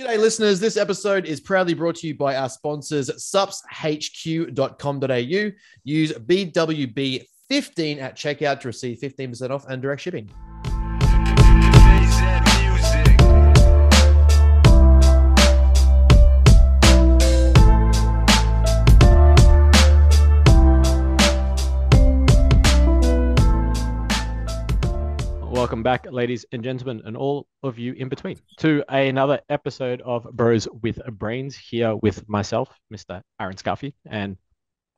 G'day, listeners. This episode is proudly brought to you by our sponsors, supshq.com.au. Use BWB15 at checkout to receive 15% off and direct shipping. Welcome back, ladies and gentlemen, and all of you in between, to another episode of Bros with Brains here with myself, Mr. Aaron Scarfy, and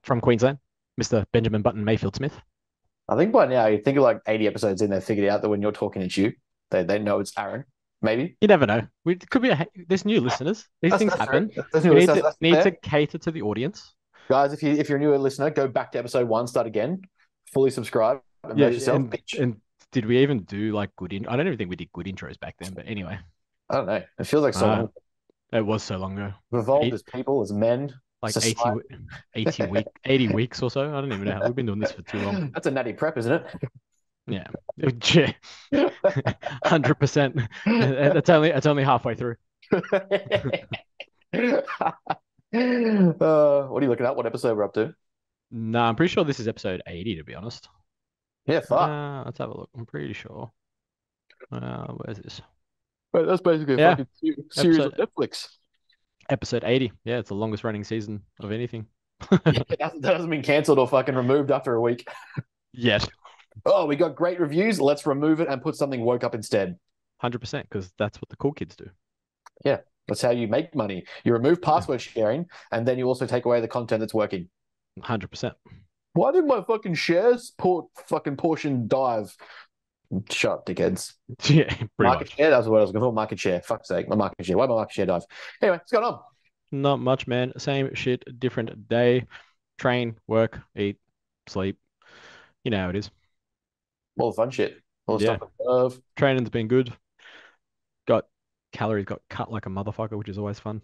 from Queensland, Mr. Benjamin Button Mayfield Smith. I think by now, you think of like 80 episodes in, they figured out that when you're talking, it's you. They, they know it's Aaron, maybe. You never know. We could be a, there's new listeners. These That's- things that's happen. That's We need, to, need to cater to the audience. Guys, if you if you're a newer listener, go back to episode one, start again, fully subscribe, and Yeah, and, bitch. and did we even do like good? In- I don't even think we did good intros back then, but anyway, I don't know. It feels like so Uh, long. it was so long ago. We've evolved eight- as people, as men. Like 80, society. w- 80 week, 80 weeks or so. I don't even know. We've been doing this for too long. That's a natty prep, isn't it? Yeah, hundred percent. It's only it's only halfway through. uh, what are you looking at? What episode we're up to? No, I'm pretty sure this is episode eighty. To be honest, Yeah, fuck. uh, let's have a look. I'm pretty sure. Uh, where's this? Wait, that's basically a Yeah. fucking se- series Episode- of Netflix. Episode eighty. Yeah, it's the longest running season of anything. that hasn't that hasn't been cancelled or fucking removed after a week. Yet, Oh, we got great reviews. Let's remove it and put something woke up instead. hundred percent, because that's what the cool kids do. Yeah. That's how you make money. You remove password sharing, and then you also take away the content that's working. Hundred percent. Why did my fucking shares port fucking portion dive? Shut up, dickheads. Yeah, pretty market much. share. That's what I was going for. Market share. Fuck's sake, my market share. Why my market share dive? Anyway, what's going on? Not much, man. Same shit, different day. Train, work, eat, sleep. You know how it is. All the fun shit. All the Yeah. stuff Training's been good. Got calories got cut like a motherfucker, which is always fun.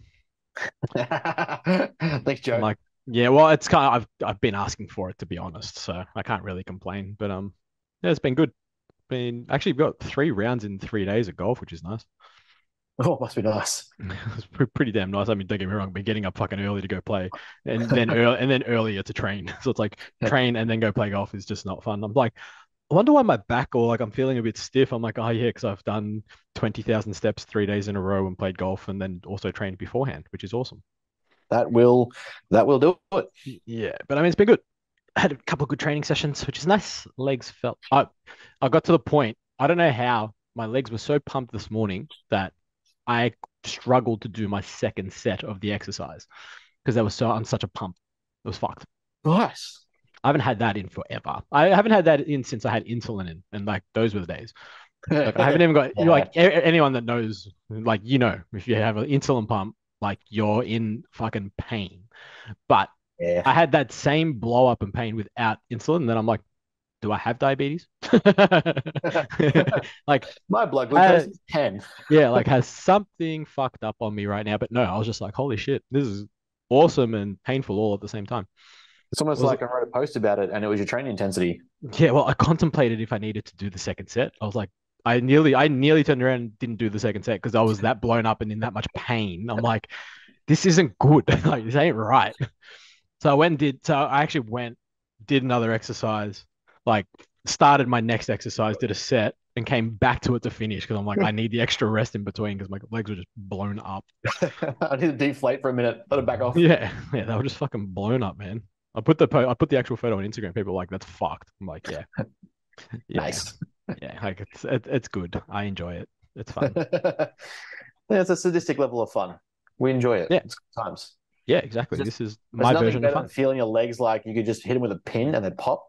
Thanks, Joe. I'm like, yeah, well, it's kind of I've I've been asking for it to be honest, so I can't really complain. But um, yeah, it's been good. Been actually got three rounds in three days of golf, which is nice. oh, must be nice. it's pretty damn nice. I mean, don't get me wrong, but getting up fucking early to go play, and then early and then earlier to train. So it's like train and then go play golf is just not fun. I'm like, I wonder why my back or like I'm feeling a bit stiff. I'm like, oh yeah, because I've done twenty thousand steps three days in a row and played golf, and then also trained beforehand, which is awesome. That will that will do it. Yeah, but I mean, it's been good. I had a couple of good training sessions, which is nice. Legs felt. I, I got to the point. I don't know how my legs were so pumped this morning that I struggled to do my second set of the exercise because I was so on such a pump. It was fucked. Nice. I haven't had that in forever. I haven't had that in since I had insulin in, and like those were the days. Like I haven't even got Yeah. like a- anyone that knows, like you know, if you have an insulin pump, like you're in fucking pain. But Yeah. I had that same blow up and pain without insulin. And then I'm like, do I have diabetes? like, My blood glucose is 10. yeah, like has something fucked up on me right now. But no, I was just like, holy shit, this is awesome and painful all at the same time. It's almost like I wrote a post about it and it was your training intensity. Yeah, well, I contemplated if I needed to do the second set. I was like, I nearly, I nearly turned around and didn't do the second set because I was that blown up and in that much pain. I'm like, this isn't good. like, this ain't right. So I went and did. So I actually went, did another exercise, like started my next exercise, did a set, and came back to it to finish because I'm like, I need the extra rest in between because my legs were just blown up. I need to deflate for a minute. Let it back off. Yeah, yeah, they were just fucking blown up, man. I put the po- I put the actual photo on Instagram. People were like, that's fucked. I'm like, yeah, yeah. Nice. Yeah, like it's it, it's good. I enjoy it. It's fun. yeah, it's a sadistic level of fun. We enjoy it. Yeah. It's good times. Yeah, exactly. Just- This is my version of fun. feeling your legs like you could just hit them with a pin and they pop.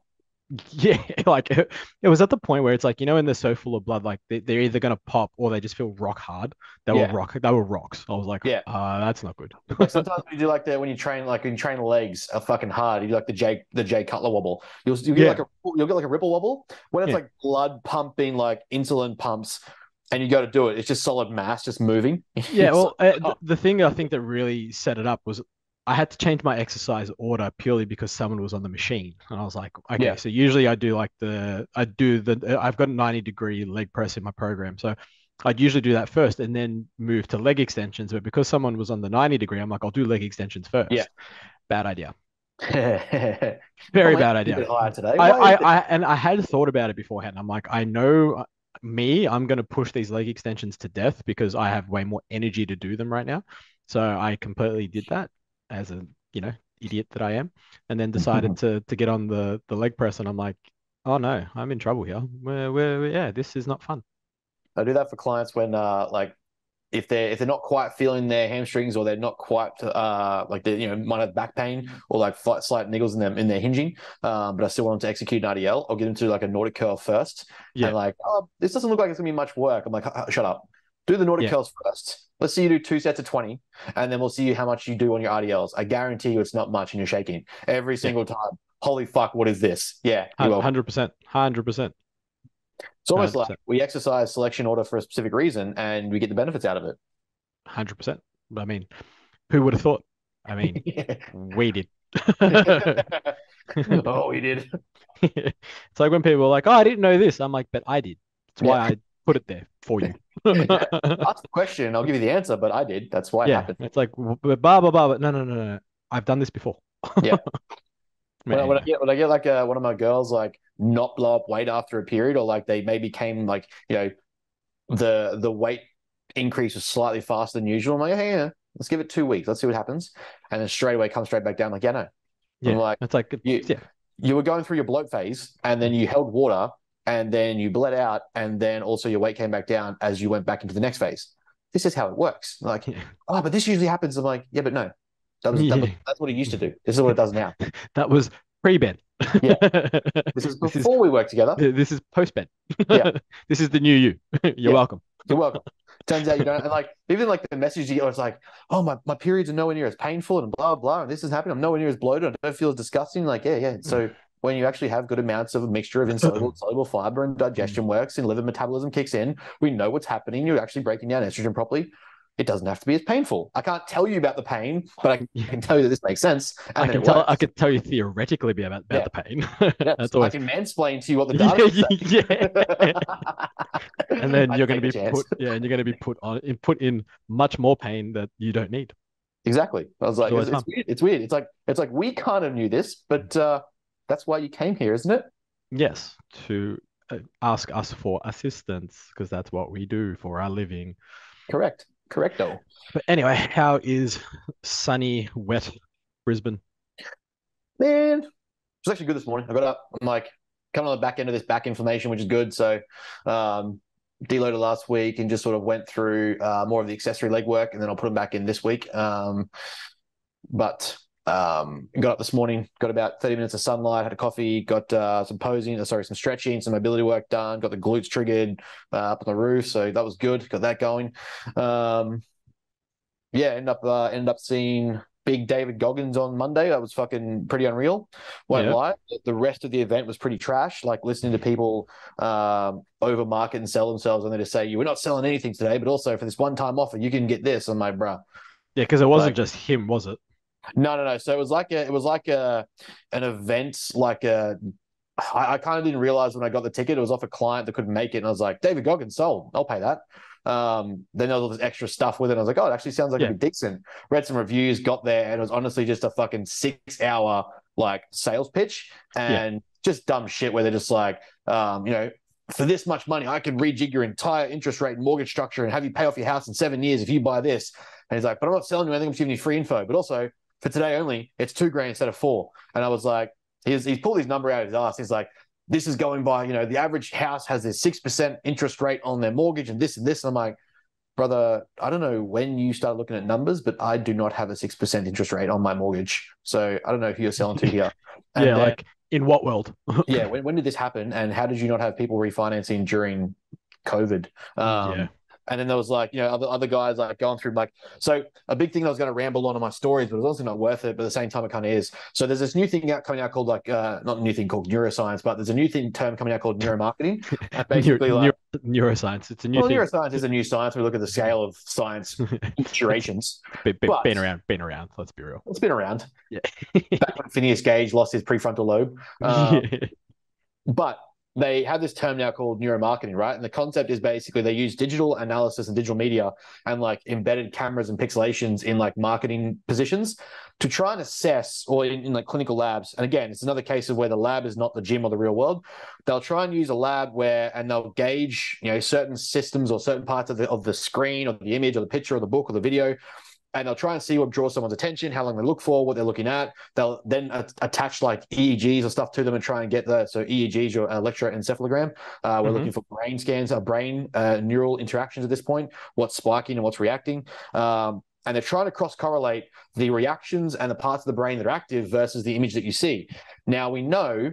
Yeah, like it, it was at the point where it's like you know when they're so full of blood, like they, they're either gonna pop or they just feel rock hard. They Yeah. were rock. They were rocks. I was like, Yeah. uh, that's not good. Like sometimes you do like that when you train like when you train legs are fucking hard. You do like the Jay the Jay Cutler wobble. You'll you get Yeah. like a you'll get like a ripple wobble when it's Yeah. like blood pumping like insulin pumps, and you go to do it. It's just solid mass just moving. Yeah, well, uh, oh, th- the thing I think that really set it up was I had to change my exercise order purely because someone was on the machine, and I was like, okay, Yeah. so usually I do like the I do the I've got a ninety degree leg press in my program, so I'd usually do that first and then move to leg extensions. But because someone was on the 90 degree, I'm like, I'll do leg extensions first. Yeah. Bad idea. Very bad idea. today. I, I, I, and I had thought about it beforehand. I'm like, I know uh, me, I'm going to push these leg extensions to death because I have way more energy to do them right now. So I completely did that as a, you know, idiot that I am, and then decided to to get on the the leg press, and I'm like, oh no, I'm in trouble here. We're, we're, yeah, this is not fun. I do that for clients when uh like if they're if they're not quite feeling their hamstrings or they're not quite uh like they you know might have back pain or like slight, slight niggles in them in their hinging um but I still want them to execute an RDL I'll get them to like a Nordic curl first Yeah. and like oh this doesn't look like it's gonna be much work I'm like "Uh, uh, shut up do the Nordic Yeah. curls first let's see you do two sets of 20 and then we'll see how much you do on your RDLs I guarantee you it's not much and you're shaking every single time holy fuck what is this yeah you Hundred percent, hundred percent. it's almost like 100%. we exercise selection order for a specific reason and we get the benefits out of it Hundred percent. I mean, who would have thought? I mean, we did. oh, we did. it's like when people are like, "Oh, I didn't know this." I'm like, "But I did. That's why I put it there for you." Ask the question, and I'll give you the answer. But I did. That's why it yeah, happened. it's like blah blah blah. But no, no, no, no. I've done this before. Yeah. When I, when I get when I get like uh one of my girls like not blow up weight after a period, or like they maybe came like you know the the weight increase was slightly faster than usual. I'm like, hey, yeah, let's give it two weeks. Let's see what happens, and then straight away come straight back down. Like, yeah, no, yeah, I'm like, it's like you- yeah, you were going through your bloat phase, and then you held water, and then you bled out, and then also your weight came back down as you went back into the next phase. This is how it works. Like, Yeah. oh, but this usually happens. I'm like, yeah, but no, that was, that was that's what it used to do. This is what it does now. that was pre-bed. Yeah. This is This is- before we work together. this is post-bed. Yeah. this is the new you. You're Yeah. welcome. You're welcome. Turns out you don't. And like even like the message you get, it's like, oh my, my periods are nowhere near as painful and blah blah. And this is happening. I'm nowhere near as bloated. I don't feel as disgusting. Like yeah yeah. So when you actually have good amounts of a mixture of insoluble soluble fiber and digestion works and liver metabolism kicks in, we know what's happening. You're actually breaking down estrogen properly. It doesn't have to be as painful. I can't tell you about the pain, but I can tell you that this makes sense. And I can tell. works. I can tell you theoretically about about Yeah. the pain. Yeah, That's so always. I can mansplain to you what the data yeah, and then I'd you're going to be chance. put. Yeah, and you're going to be put on in, put in much more pain that you don't need. Exactly. I was like, it's, it's weird. It's weird. It's like it's like we kind of knew this, but uh, that's why you came here, isn't it? Yes, to uh, ask us for assistance because that's what we do for our living. Correct. Correcto. But anyway, how is sunny, wet Brisbane? Man, it was actually good this morning. I got up. I'm like coming on the back end of this back inflammation, which is good. So, um, deloaded last week and just sort of went through uh, more of the accessory leg work, and then I'll put them back in this week. Um, but um, got up this morning, got about 30 minutes of sunlight, had a coffee, got uh, some posing, uh, sorry, some stretching, some mobility work done, got the glutes triggered uh, up on the roof, so that was good. Got that going. Um, yeah, end up uh, ended up seeing big David Goggins on Monday. That was fucking pretty unreal. Won't Yeah. lie. The rest of the event was pretty trash. Like listening to people um, over market and sell themselves, and they just say, "You were not selling anything today, but also for this one time offer, you can get this." I'm like, bruh. Yeah, because it wasn't Like- just him, was it? No, no, no. So it was like a, it was like a, an event, like a. I, I kind of didn't realize when I got the ticket, it was off a client that couldn't make it, and I was like, David Goggins sold. I'll pay that. Um, then there was all this extra stuff with it. I was like, oh, it actually sounds like Yeah. it'd be decent. Read some reviews, got there, and it was honestly just a fucking six hour like sales pitch and just dumb shit where they're just like, um, you know, for this much money, I can rejig your entire interest rate and mortgage structure and have you pay off your house in seven years if you buy this. And he's like, but I'm not selling you anything. I'm just giving you free info. But also for today only, it's two grand instead of four. And I was like, he's he's pulled his number out of his ass. He's like, this is going by, you know, the average house has this six percent interest rate on their mortgage and this and this. And I'm like, brother, I don't know when you started looking at numbers, but I do not have a six percent interest rate on my mortgage. So I don't know who you're selling to here. And yeah, then- like in what world? yeah, when, when did this happen? And how did you not have people refinancing during COVID? Um, Yeah. And then there was like, you know, other, other guys like going through like, so a big thing that I was going to ramble on in my stories, but it was also not worth it. But at the same time, it kind of is. So there's this new thing out coming out called like, uh, not a new thing called neuroscience, but there's a new thing term coming out called neuromarketing. Basically, Neuro- like, neuroscience. It's a new well, thing. neuroscience is a new science. We look at the scale of science durations. Be- be- but- been around, been around. Let's be real. It's been around. Yeah. Back when Phineas Gage lost his prefrontal lobe. Um, Yeah. But they have this term now called neuromarketing, right? And the concept is basically they use digital analysis and digital media and like embedded cameras and pixelations in like marketing positions to try and assess or in, in like clinical labs. And again, it's another case of where the lab is not the gym or the real world. They'll try and use a lab where and they'll gauge, you know, certain systems or certain parts of the of the screen or the image or the picture or the book or the video and they'll try and see what draws someone's attention, how long they look for, what they're looking at. They'll then a- attach like EEGs or stuff to them and try and get the so EEGs your electroencephalogram. Uh, we're Mhm. looking for brain scans, uh, brain uh, neural interactions at this point, what's spiking and what's reacting. Um, and they're trying to cross correlate the reactions and the parts of the brain that are active versus the image that you see. Now we know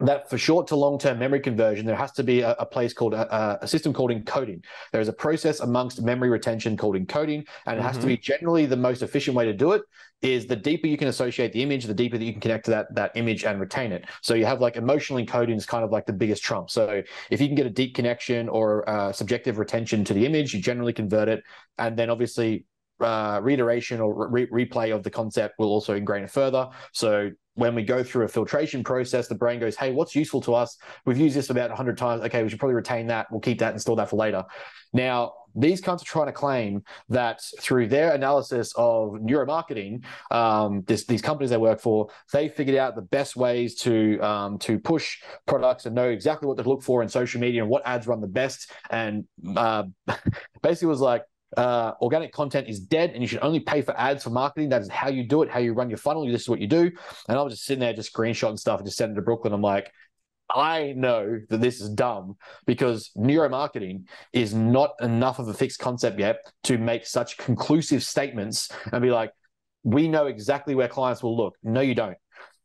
that for short to long term memory conversion, there has to be a, a place called a, a system called encoding. There is a process amongst memory retention called encoding, and it has to be generally the most efficient way to do it. Is the deeper you can associate the image, the deeper that you can connect to that that image and retain it. So you have like emotional encoding is kind of like the biggest trump. So if you can get a deep connection or uh, subjective retention to the image, you generally convert it, and then obviously uh, reiteration or re- replay of the concept will also ingrain it further. So when we go through a filtration process, the brain goes, "Hey, what's useful to us? We've used this about 100 times. Okay, we should probably retain that. We'll keep that and store that for later." Now, these cunts are trying to claim that through their analysis of neuromarketing, um, this, these companies they work for, they figured out the best ways to um, to push products and know exactly what to look for in social media and what ads run the best. And uh, basically, was like, uh, organic content is dead and you should only pay for ads for marketing. That is how you do it, how you run your funnel. This is what you do. And I was just sitting there, just screenshotting stuff and just sending it to Brooklyn. I'm like, I know that this is dumb because neuromarketing is not enough of a fixed concept yet to make such conclusive statements and be like, we know exactly where clients will look. No, you don't.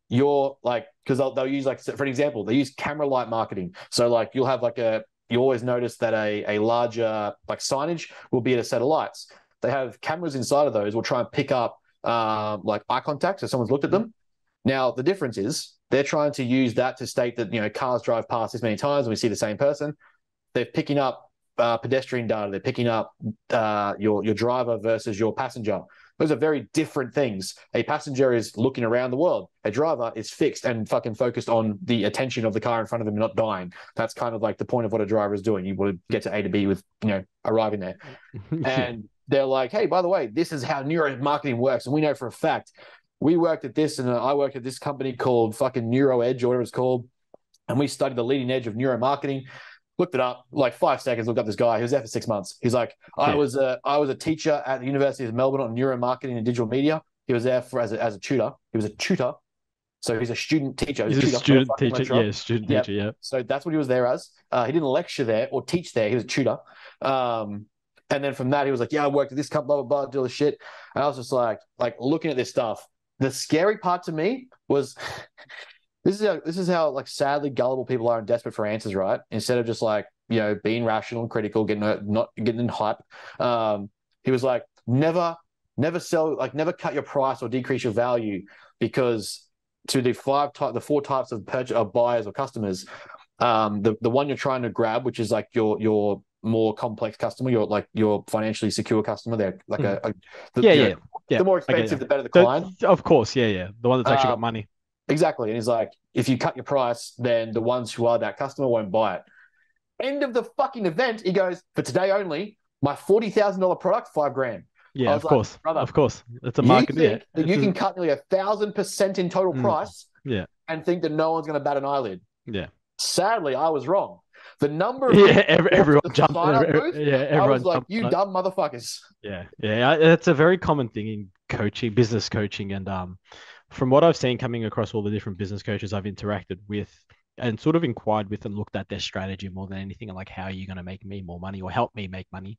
You're like, because they'll, they'll use like, for an example, they use camera light marketing. So like you'll have like a, you always notice that a, a larger like signage will be at a set of lights. They have cameras inside of those will try and pick up um, like eye contact so someone's looked at them. Now the difference is they're trying to use that to state that you know cars drive past this many times and we see the same person. They're picking up uh, pedestrian data. They're picking up uh, your your driver versus your passenger. Those are very different things. A passenger is looking around the world. A driver is fixed and fucking focused on the attention of the car in front of them, not dying. That's kind of like the point of what a driver is doing. You want to get to A to B with you know arriving there and they're like, "Hey, by the way, this is how neuromarketing works, and we know for a fact. We worked at this, and I worked at this company called fucking Neuro Edge or whatever it's called, and we studied the leading edge of neuromarketing. Looked it up, like five seconds. Looked up this guy. He was there for six months. He's like, I Yeah. was a I was a teacher at the University of Melbourne on neuromarketing and digital media. He was there for as a, as a tutor. He was a tutor, so he's a student teacher. He's a tutor, student teacher. lecturer. Yeah, student Yep. teacher. Yeah. So that's what he was there as. Uh, he didn't lecture there or teach there. He was a tutor. Um, and then from that, he was like, "Yeah, I worked at this company, blah blah blah, do all this shit." And I was just like, like looking at this stuff. The scary part to me was, this is how this is how like sadly gullible people are and desperate for answers, right? Instead of just like you know being rational and critical, getting not getting in hype. Um, he was like, never, never sell, like never cut your price or decrease your value because to the five type, the four types of purchase of buyers or customers, um, the the one you're trying to grab, which is like your your more complex customer, your like your financially secure customer, they're like a, a the, Hmm. Yeah, know, yeah, yeah. the more expensive, the better the client. of course, yeah, yeah. The one that's actually Uh, got money. Exactly. And he's like, if you cut your price, then the ones who are that customer won't buy it. End of the fucking event, he goes, for today only, my forty thousand dollar product, five grand. Yeah, of like, course, brother, of course. It's a you market. think Yeah, that you a- can cut nearly a thousand percent in total Mm. price, Yeah. and think that no one's going to bat an eyelid. Yeah. Sadly, I was wrong. The number of Yeah, every, everyone jumped. every- booth, yeah, I everyone was like, you dumb motherfuckers. Yeah, yeah, I- it's a very common thing in coaching, business coaching, and um, from what I've seen coming across all the different business coaches I've interacted with and sort of inquired with and looked at their strategy more than anything, and like how are you going to make me more money or help me make money?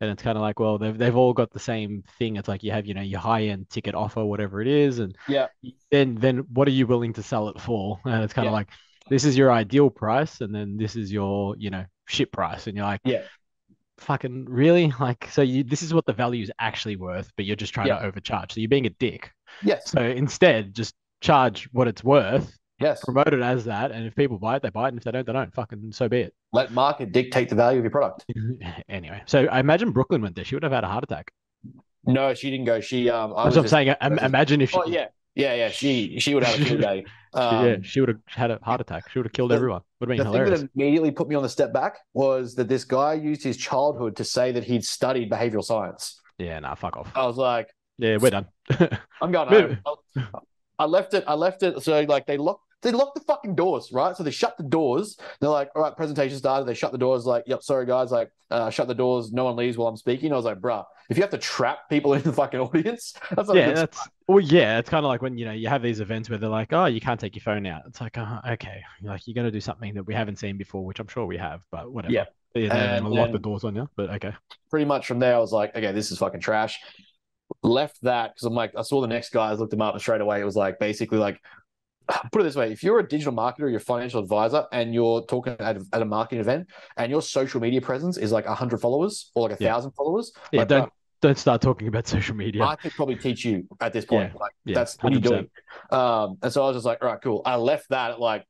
And it's kind of like, well, they've they've all got the same thing. It's like you have, you know, your high end ticket offer, whatever it is, and Yeah. then then what are you willing to sell it for? And it's kind of Yeah. like this is your ideal price, and then this is your, you know, ship price, and you're like, Yeah. fucking really? Like, so you this is what the value is actually worth, but you're just trying Yeah. to overcharge. So you're being a dick. Yes. So instead, just charge what it's worth, Yes. promote it as that, and if people buy it, they buy it, and if they don't, they don't. Fucking so be it. Let market dictate the value of your product. anyway, so I imagine Brooklyn went there. She would have had a heart attack. No, she didn't go. She um I That's was what I'm just- saying. Im- was just- imagine if she. Oh yeah. Yeah, yeah. She she would have a field day. Um, yeah, she would have had a heart attack. She would have killed the- everyone. Would have The been thing that immediately put me on the step back was that this guy used his childhood to say that he'd studied behavioral science. Yeah, nah, fuck off. I was like, Yeah, we're done. I'm going home. I- left it. I left it. So like they locked they locked the fucking doors, right? So they shut the doors. They're like, all right, presentation started. They shut the doors. Like, yep, sorry guys. Like, uh, shut the doors. No one leaves while I'm speaking. I was like, bruh, if you have to trap people in the fucking audience, that's yeah, that's well, yeah, it's kind of like when you know you have these events where they're like, oh, you can't take your phone out. It's like, uh, okay, like you're gonna do something that we haven't seen before, which I'm sure we have, but whatever. Yeah. Yeah, gonna lock the doors on you. But okay. pretty much from there, I was like, okay, this is fucking trash. Left that because I'm like, I saw the next guys, looked them up, and straight away it was like basically like, put it this way: if you're a digital marketer, you're a financial advisor, and you're talking at, a- at a marketing event, and your social media presence is like hundred followers or like a Yeah. thousand followers, Yeah, like, don't don't start talking about social media. I could probably teach you at this point. Like yeah, that's what you're 100%. doing. Um, and so I was just like, all right, cool. I left that at like,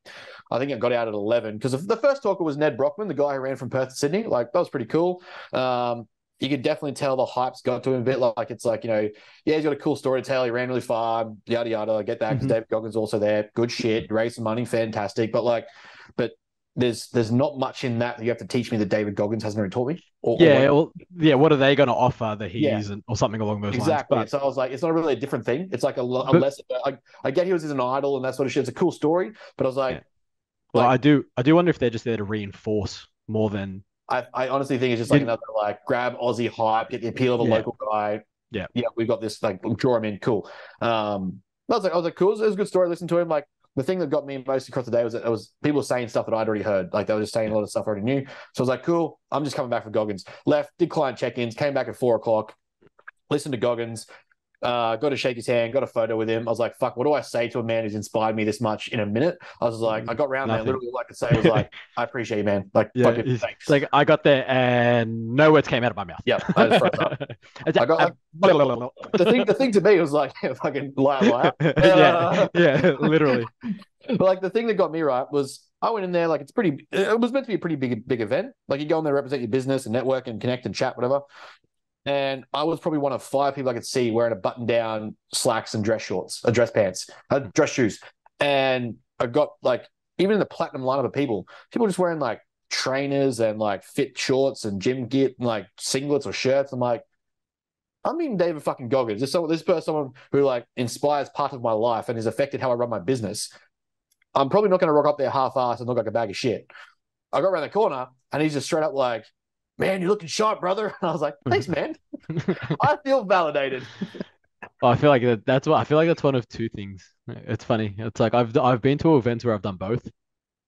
I think I got out at 11 because the first talker was Nedd Brockmann, the guy who ran from Perth to Sydney. Like that was pretty cool. Um, you could definitely tell the hype's got to him a bit. Like it's like, you know, yeah, he's got a cool story to tell. He ran really far, yada, yada. I get that because Mhm. David Goggins also there. Good shit. Raised some money. Fantastic. But like, but there's there's not much in that that you have to teach me that David Goggins hasn't already taught me. Or, or yeah, like- well, yeah. What are they going to offer that he Yeah. isn't, or something along those Exactly. lines? Exactly. So I was like, it's not really a different thing. It's like a, a But- less. I, I get he was an idol and that sort of shit. It's a cool story, but I was like, Yeah. Well, like- I do, I do wonder if they're just there to reinforce more than I, I honestly think it's just like another like grab Aussie hype, get the appeal of a Yeah. local guy. Yeah. yeah, we've got this like draw him in, cool. Um, I was like, I was like, cool. It was, it was a good story. Listen to him. Like the thing that got me most across the day was that it was people saying stuff that I'd already heard. Like they were just saying a lot of stuff I already knew. So I was like, cool. I'm just coming back for Goggins. Left, did client check-ins, came back at four o'clock. Listened to Goggins. Uh, got to shake his hand, got a photo with him. I was like, fuck, what do I say to a man who's inspired me this much in a minute? I was like, I got round there. Literally, all I could say was like, I appreciate you, man. Like, yeah. fucking It's, thanks. like I got there and no words came out of my mouth. yeah, I just froze up. I got- the thing the thing to me was like fucking liar liar. yeah, yeah, literally. But like the thing that got me right was I went in there like it's pretty it was meant to be a pretty big big event. Like you go in there represent your business and network and connect and chat whatever. And I was probably one of five people I could see wearing a button down slacks and dress shorts, uh, dress pants, uh, dress shoes. And I got like even in the platinum lineup of people, people just wearing like trainers and like fit shorts and gym gear and like singlets or shirts. I'm like, I'm meeting David fucking Goggins. This this person, someone who like inspires part of my life and has affected how I run my business. I'm probably not going to rock up there half-assed and look like a bag of shit. I got around the corner and he's just straight up like, "Man, you're looking sharp, brother." And I was like, "Thanks, man. I feel validated." Oh, I feel like that, that's what I feel like that's one of two things. It's funny. It's like I've I've been to events where I've done both.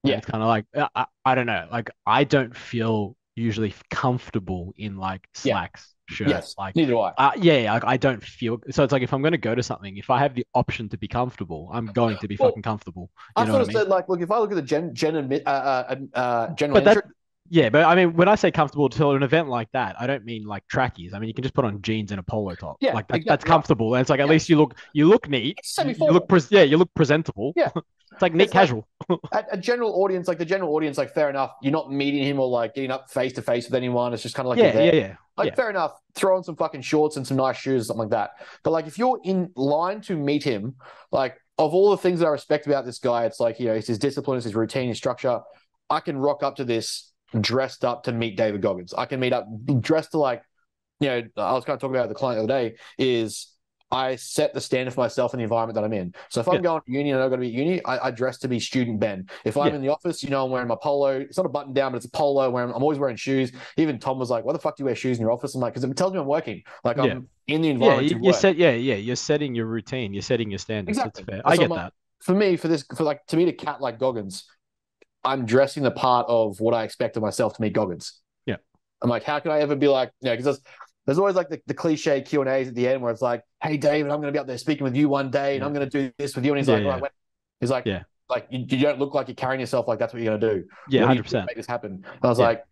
Yeah. It's kind of like I, I, I don't know. Like I don't feel usually comfortable in like Yeah. slacks, shirts. Yes, Like neither do I. uh, yeah, yeah, like I don't feel so. It's like if I'm going to go to something, if I have the option to be comfortable, I'm going to be Well, fucking comfortable. I You know sort of I mean? said like, look, if I look at the gen, gen uh, uh, uh, general But that- Yeah, but I mean, when I say comfortable to an event like that, I don't mean like trackies. I mean, you can just put on jeans and a polo top. Yeah, like that, exactly that's comfortable, and it's like at Yeah. least you look you look neat. You, look pres- yeah, you look presentable. Yeah. it's like neat It's like- casual. a, a general audience, like the general audience, like fair enough. You're not meeting him or like getting up face to face with anyone. It's just kind of like yeah, yeah, yeah. Like Yeah. fair enough, throw on some fucking shorts and some nice shoes, something like that. But like if you're in line to meet him, like of all the things that I respect about this guy, it's like you know, it's his discipline, it's his routine, his structure. I can rock up to this dressed up to meet David Goggins. I can meet up dressed to like, you know, I was kind of talking about the client the other day is I set the standard for myself in the environment that I'm in. So if I'm Yeah. going to uni and I'm going to be at uni, I, I dress to be student Ben. If I'm Yeah. in the office, you know, I'm wearing my polo. It's not a button down, but it's a polo. Where I'm, I'm always wearing shoes. Even Tom was like, "Why the fuck do you wear shoes in your office?" I'm like, "Because it tells me I'm working. Like I'm in the environment you, to you work." set yeah, yeah. You're setting your routine. You're setting your standards. Exactly. It's fair. That's I get my- that. for me, for this, for like to meet a cat like Goggins, I'm dressing the part of what I expect of myself to meet Goggins. Yeah. I'm like, how can I ever be like, you know, because there's, there's always like the, the cliche Q and A's at the end where it's like, hey David, I'm going to be up there speaking with you one day, and Yeah. I'm going to do this with you, and he's Yeah, like, yeah. right, he's like, Yeah. like you, you don't look like you're carrying yourself like that's what you're going to do. Yeah, hundred you do to percent. Make this happen. And I was Yeah. like,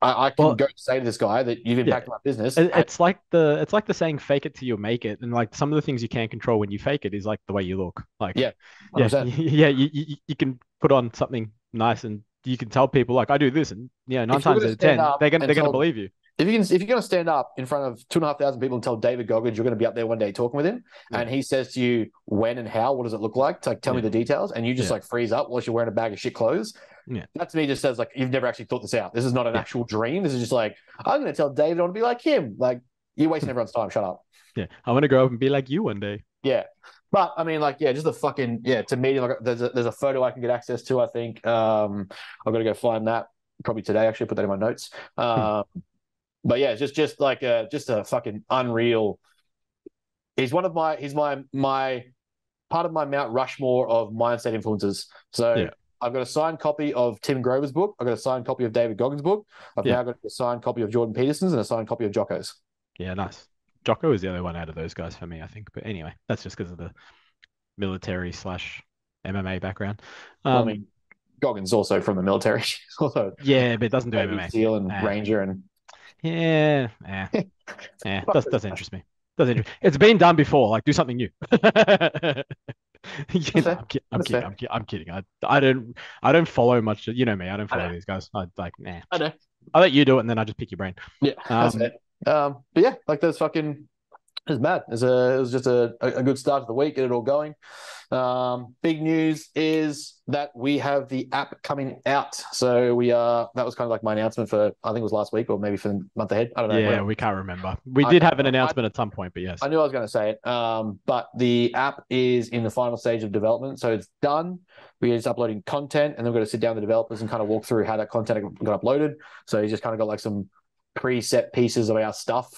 I, I can Well- go say to this guy that you've impacted my business. It- It's like the it's like the saying "fake it till you make it," and like some of the things you can't control when you fake it is like the way you look. Like Yeah, yeah, 100%. yeah. You, you you can put on something nice and you can tell people like I do this, and yeah, nine If you're times out of ten they're gonna they're gonna believe you. if you can, if you're to stand up in front of two and a half thousand people and tell David Goggins you're going to be up there one day talking with him, Yeah. and he says to you when and how, what does it look like? To like tell me the details, and you just Yeah. like freeze up whilst you're wearing a bag of shit clothes. Yeah. that to me just says like you've never actually thought this out. This is not an Yeah. actual dream. This is just like I'm going to tell David I want to be like him. Like you're wasting everyone's time. Shut up. Yeah, I want to grow up and be like you one day. Yeah. But I mean, like, yeah, just the fucking yeah. To me, like, there's a there's a photo I can get access to. I think um, I've got to go find that probably today. Actually, put that in my notes. Um, but yeah, just just like a just a fucking unreal. He's one of my he's my my part of my Mount Rushmore of mindset influences. So Yeah. I've got a signed copy of Tim Grover's book. I've got a signed copy of David Goggins' book. I've Yeah. now got a signed copy of Jordan Peterson's and a signed copy of Jocko's. Yeah, nice. Jocko is the only one out of those guys for me, I think. But anyway, that's just because of the military slash MMA background. Um, Well, I mean, Goggins also from the military. Also yeah, but it doesn't do MMA. SEAL and Ah. Ranger and Yeah, yeah, yeah. Does doesn't interest me. Doesn't interest. It's been done before. Like, do something new. You know. I'm, ki- I'm kidding. I'm, ki- I'm kidding. I, I don't I don't follow much. You know me. I don't follow know. these guys. I like nah. I know. I let you do it, and then I just pick your brain. Yeah, Um, it. Um, but yeah, like that's fucking it's mad. It's a it was just a, a good start to the week, get it all going. Um, big news is that we have the app coming out. So we are that was kind of like my announcement for I think it was last week or maybe for the month ahead. I don't know. Yeah, whatever. we can't remember. We I- did have an I- announcement at some point, but yes. I knew I was going to say it. Um, but the app is in the final stage of development, so it's done. We're just uploading content, and then we're going to sit down with the developers and kind of walk through how that content got uploaded. So you just kind of got like some preset pieces of our stuff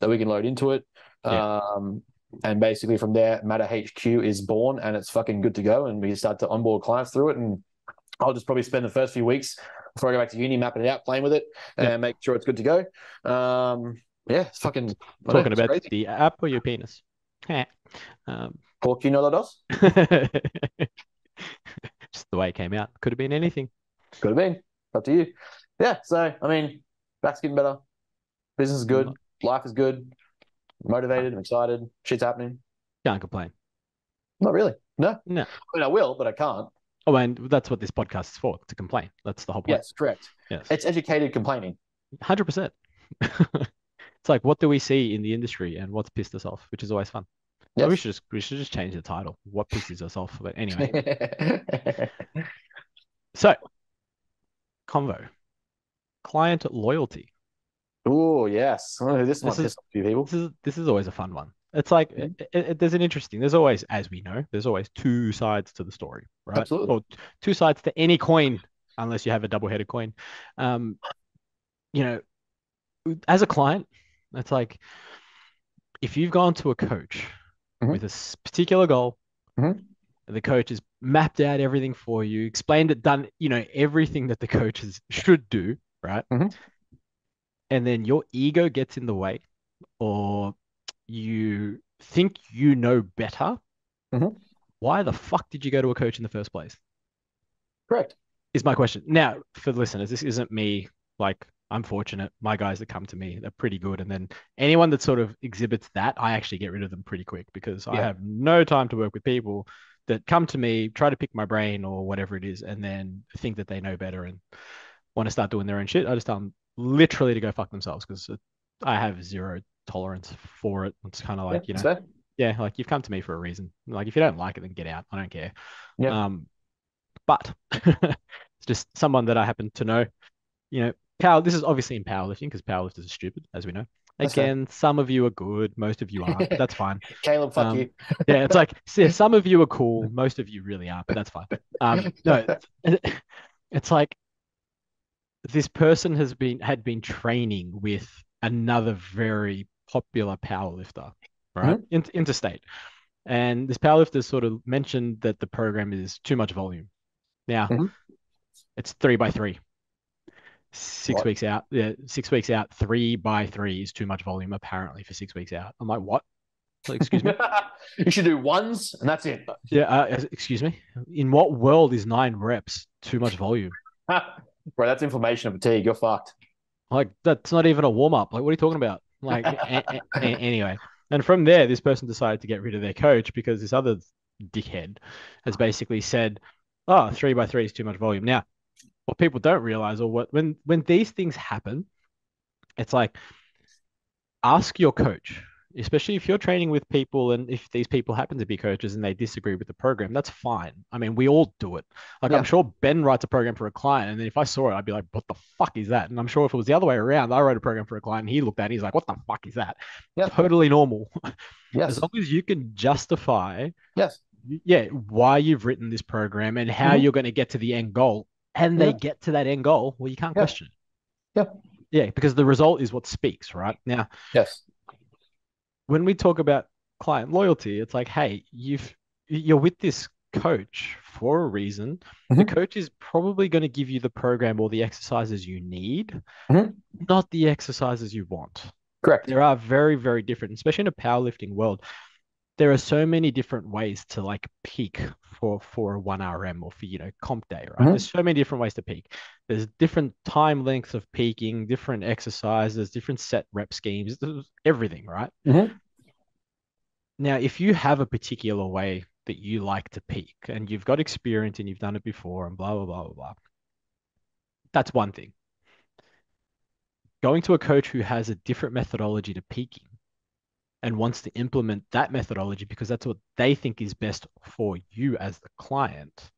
that we can load into it. Yeah. Um, and basically from there, Matter HQ is born, and it's fucking good to go. And we start to onboard clients through it. And I'll just probably spend the first few weeks before I go back to uni, mapping it out, playing with it, and make sure it's good to go. Um, yeah, it's fucking know, Talking it's about crazy. the app or your penis? Um, Pork, you know that does? just the way it came out. Could have been anything. Could have been. Up to you. Yeah. So, I mean, back's getting better. Business is good. Mm-hmm. Life is good. Motivated. I'm excited. Shit's happening. Can't complain. Not really. No. No. I mean, I will, but I can't. Oh, and that's what this podcast is for, to complain. That's the whole point. Yes, correct. Yes. It's educated complaining. Hundred percent. It's like what do we see in the industry and what's pissed us off, which is always fun. So we should just we should just change the title. What pisses us off? But anyway, so convo, client loyalty. oh, yes. Oh, this This is- a few people. This is this is always a fun one. It's like Mhm. it, it- there's an interesting. There's always, as we know, there's always two sides to the story, right? Absolutely. Or two sides to any coin, unless you have a double-headed coin. Um, you know, as a client, it's like if you've gone to a coach Mhm. with a particular goal, Mhm. the coach has mapped out everything for you, explained it, done, you know, everything that the coaches should do, right? Mhm. And then your ego gets in the way, or you think you know better. Mhm. Why the fuck did you go to a coach in the first place? Correct. Is my question. Now, for the listeners, this isn't me like I'm fortunate. My guys that come to me, they're pretty good. And then anyone that sort of exhibits that, I actually get rid of them pretty quick because I have no time to work with people that come to me, try to pick my brain or whatever it is, and then think that they know better and want to start doing their own shit. I just tell them literally to go fuck themselves because I have zero tolerance for it. It's kind of like, yeah, you know, yeah, like you've come to me for a reason. Like if you don't like it, then get out. I don't care. Yeah. Um, but it's just someone that I happen to know. You know, power. This is obviously in powerlifting because powerlifters are stupid, as we know. Again, some of you are good, most of you aren't. But that's fine. Caleb, fuck Um, you. Yeah, it's like see, some of you are cool, most of you really aren't, but that's fine. Um, no, it's, it's like this person has been had been training with another very popular powerlifter, right? Mm-hmm. In, interstate. And this powerlifter sort of mentioned that the program is too much volume. Now, Mhm. it's three by three. Six What? weeks out, yeah, six weeks out, three by three is too much volume apparently for six weeks out. I'm like, what? Like, excuse me. you should do ones, and that's it. Yeah, uh, excuse me. In what world is nine reps too much volume? Bro, that's inflammation and fatigue. You're fucked. Like that's not even a warm up. Like what are you talking about? Like a- a- anyway. And from there, this person decided to get rid of their coach because this other dickhead has basically said, "Oh, three by three is too much volume." Now, what people don't realize, or what when when these things happen, it's like ask your coach, especially if you're training with people and if these people happen to be coaches and they disagree with the program, that's fine. I mean, we all do it. Like Yeah. I'm sure Ben writes a program for a client, and then if I saw it, I'd be like, "What the fuck is that?" And I'm sure if it was the other way around, I wrote a program for a client, and he looked at it, he's like, "What the fuck is that?" Totally normal. Yes. As long as you can justify, Yes. yeah, why you've written this program and how Mhm. you're going to get to the end goal, and they Yeah. get to that end goal, well, you can't Yeah. question it. Yeah. Yeah, because the result is what speaks, right? Now, Yes. When we talk about client loyalty, it's like, hey, you've you're with this coach for a reason. The Mhm. coach is probably going to give you the program or the exercises you need, Mhm. not the exercises you want. Correct. There are very, very different, especially in a powerlifting world. There are so many different ways to like peak for for a one RM or for you know comp day, right? Mhm. There's so many different ways to peak. There's different time lengths of peaking, different exercises, different set rep schemes, everything, right? Mhm. Now, if you have a particular way that you like to peak and you've got experience and you've done it before and blah, blah, blah, blah, blah, that's one thing. Going to a coach who has a different methodology to peaking and wants to implement that methodology because that's what they think is best for you as the client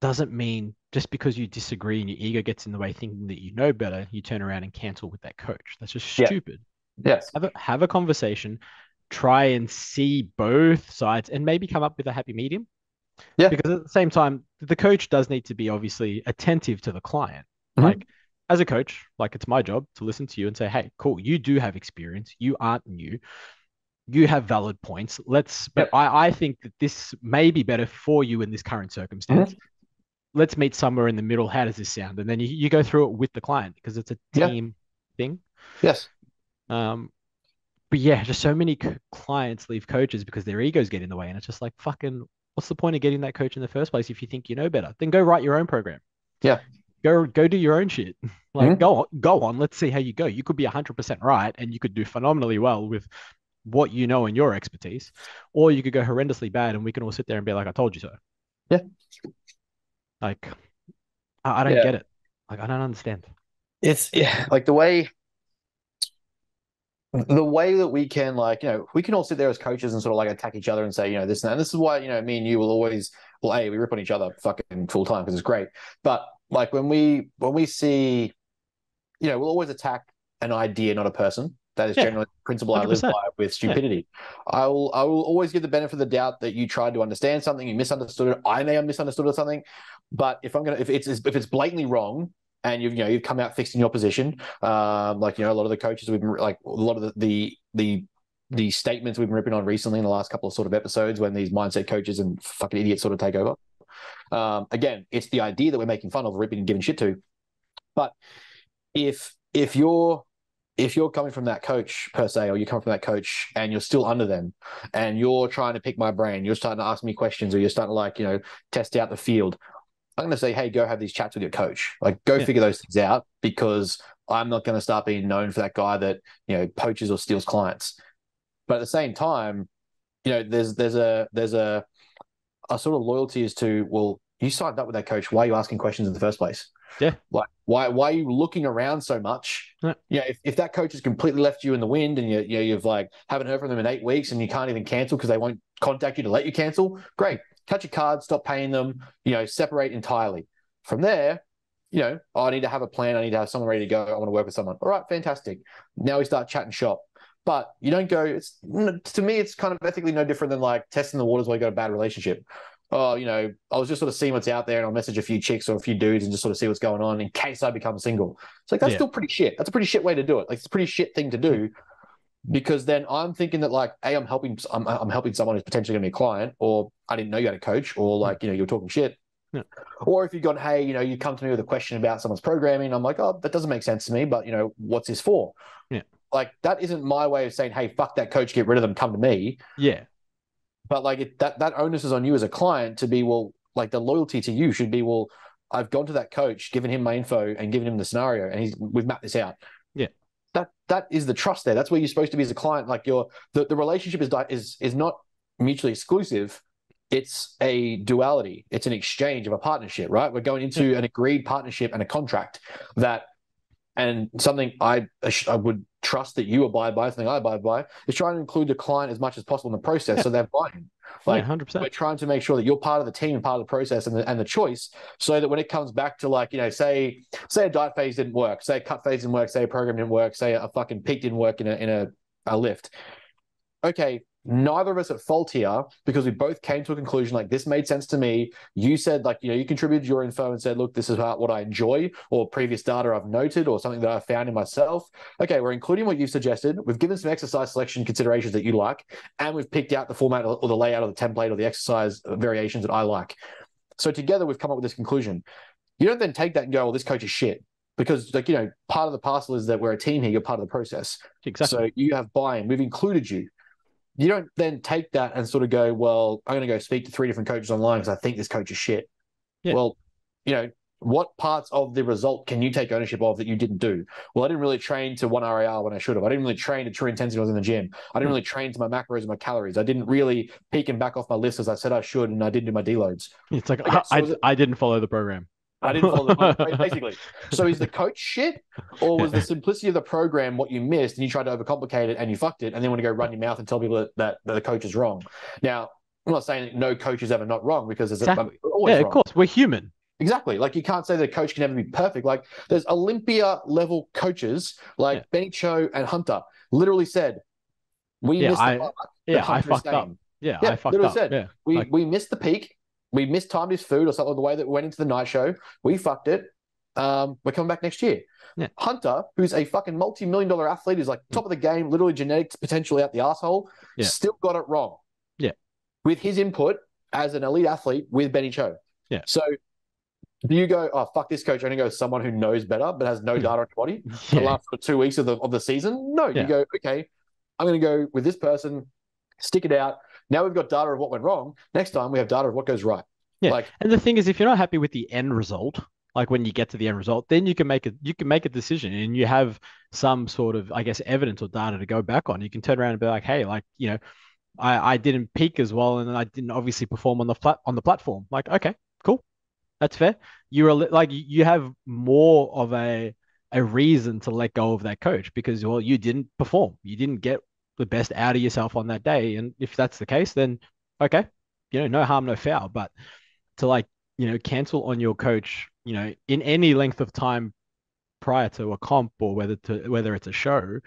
doesn't mean just because you disagree and your ego gets in the way thinking that you know better, you turn around and cancel with that coach. That's just Yeah. stupid Yes. have a have a conversation, try and see both sides, and maybe come up with a happy medium. Yeah. Because at the same time, the coach does need to be obviously attentive to the client. Mhm. Like as a coach, like it's my job to listen to you and say, "Hey, cool, you do have experience. You aren't new. You have valid points. Let's." But. I I think that this may be better for you in this current circumstance. Let's meet somewhere in the middle. How does this sound? And then you, you go through it with the client because it's a Yeah. team thing. Yes. Um, but yeah, just so many c- clients leave coaches because their egos get in the way, and it's just like fucking. What's the point of getting that coach in the first place if you think you know better? Then go write your own program. Yeah. Go go do your own shit. Like Mhm. go on, go on. Let's see how you go. You could be hundred percent right, and you could do phenomenally well with what you know and your expertise, or you could go horrendously bad, and we can all sit there and be like, "I told you so." Yeah. Like, I, I don't Yeah. get it. Like, I don't understand. It's yeah, like the way the way that we can like, you know, we can all sit there as coaches and sort of like attack each other and say, you know, this and that. And this is why, you know, me and you will always well, A, we rip on each other fucking full time because it's great. But like when we when we see, you know, we'll always attack an idea, not a person. That is Yeah. generally the principle I live by with stupidity. I will I will always give the benefit of the doubt that you tried to understand something, you misunderstood it. I may have misunderstood or something. But if I'm gonna if it's if it's blatantly wrong and you've you know you've come out fixed in your position, um, like you know a lot of the coaches we've been like a lot of the the the, the statements we've been ripping on recently in the last couple of sort of episodes when these mindset coaches and fucking idiots sort of take over. Um, again, it's the idea that we're making fun of, ripping and giving shit to. But if if you're if you're coming from that coach per se, or you come from that coach and you're still under them, and you're trying to pick my brain, you're starting to ask me questions, or you're starting to like you know test out the field. I'm going to say, hey, go have these chats with your coach. Like, go Yeah. figure those things out because I'm not going to start being known for that guy that you know poaches or steals clients. But at the same time, you know, there's there's a there's a a sort of loyalty as to well, you signed up with that coach. Why are you asking questions in the first place? Yeah. Like, why why are you looking around so much? Yeah. You know, if, if that coach has completely left you in the wind and you you know, you've like haven't heard from them in eight weeks and you can't even cancel because they won't contact you to let you cancel, great. Cut your card, stop paying them, you know, separate entirely. From there, you know, oh, I need to have a plan. I need to have someone ready to go. I want to work with someone. All right, fantastic. Now we start chatting shop. But you don't go, it's to me, it's kind of ethically no different than like testing the waters while you got a bad relationship. Oh, you know, I was just sort of seeing what's out there and I'll message a few chicks or a few dudes and just sort of see what's going on in case I become single. It's like, that's Yeah. still pretty shit. That's a pretty shit way to do it. Like, it's a pretty shit thing to do hmm. because then I'm thinking that like, hey, I'm helping, I'm, I'm helping someone who's potentially going to be a client, or I didn't know you had a coach, or hmm. like, you know, you're talking shit. Yeah. Or if you've gone, hey, you know, you come to me with a question about someone's programming, I'm like, oh, that doesn't make sense to me, but you know, what's this for? Yeah. Like that isn't my way of saying, hey, fuck that coach, get rid of them, come to me. Yeah. But like it, that that onus is on you as a client to be well, like the loyalty to you should be well. I've gone to that coach, given him my info, and given him the scenario, and he's we've mapped this out. Yeah. that that is the trust there. That's where you're supposed to be as a client. Like your the, the relationship is is is not mutually exclusive. It's a duality. It's an exchange of a partnership, right? We're going into an agreed partnership and a contract that and something I I would trust that you abide by, something I abide by, is trying to include the client as much as possible in the process Yeah. so they're buying. Like Like hundred we're trying to make sure that you're part of the team and part of the process and the, and the choice so that when it comes back to like you know say say a diet phase didn't work say a cut phase didn't work say a program didn't work say a fucking peak didn't work in a in a, a lift okay neither of us at fault here because we both came to a conclusion like this made sense to me. You said like you know you contributed your info and said look this is what i enjoy or previous data i've noted or something that i found in myself. Okay we're including what you've suggested. We've given some exercise selection considerations that you like and we've picked out the format or the layout of the template or the exercise variations that i like. So together we've come up with this conclusion. You don't then take that and go well this coach is shit because like you know part of the parcel is that we're a team here. You're part of the process. Exactly. so you have buy-in. We've included you. You don't then take that and sort of go, well, I'm going to go speak to three different coaches online because I think this coach is shit. Yeah. Well, you know, what parts of the result can you take ownership of that you didn't do? Well, I didn't really train to one RIR when I should have. I didn't really train to true intensity when I was in the gym. I didn't Hmm. really train to my macros and my calories. I didn't really peak and back off my list as I said I should, and I didn't do my deloads. it's like Okay, I, so I, I didn't follow the program. I didn't follow the basically. So is the coach shit, or was the simplicity of the program what you missed, and you tried to overcomplicate it and you fucked it, and then want to go run your mouth and tell people that, that, that the coach is wrong? Now, I'm not saying no coach is ever not wrong because there's Exactly. always Yeah, of wrong. course. We're human. Exactly. Like you can't say that a coach can never be perfect. Like there's Olympia level coaches like Yeah. Benny Chow and Hunter literally said, "We Yeah, missed I- the mark." that Yeah, I fucked up. Yeah, Yeah, I fucked literally up. said. Yeah. We Like- we missed the peak. We mistimed his food or something the way that we went into the night show. We fucked it. Um, we're coming back next year. Yeah. Hunter, who's a fucking multi-million dollar athlete, is like top of the game, literally genetics potentially out the asshole, Yeah. still got it wrong. Yeah. With his input as an elite athlete with Benny Chow. Yeah. So do you go, oh fuck this coach, I'm gonna go with someone who knows better but has no data on your body the Yeah. last sort of two weeks of the of the season? No, Yeah. you go, okay, I'm gonna go with this person, stick it out. Now we've got data of what went wrong. Next time we have data of what goes right. Yeah. Like And the thing is, if you're not happy with the end result, like when you get to the end result, then you can make a you can make a decision and you have some sort of, I guess, evidence or data to go back on. You can turn around and be like, hey, like, you know, I, I didn't peak as well and I didn't obviously perform on the flat on the platform. Like, okay, cool. That's fair. You're a, like you- you have more of a a reason to let go of that coach because well, you didn't perform. You didn't get the best out of yourself on that day. And if that's the case, then okay, you know, no harm, no foul. But to like, you know, cancel on your coach, you know, in any length of time prior to a comp or whether to whether it's a show,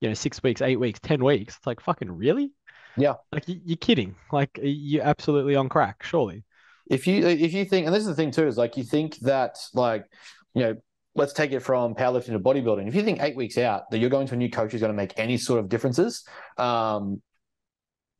you know, six weeks, eight weeks, ten weeks, it's like fucking really? Yeah. Like you, you're kidding. Like you're absolutely on crack, surely. if you if you think and this is the thing too is like you think that like you know let's take it from powerlifting to bodybuilding. If you think eight weeks out that you're going to a new coach who's going to make any sort of differences um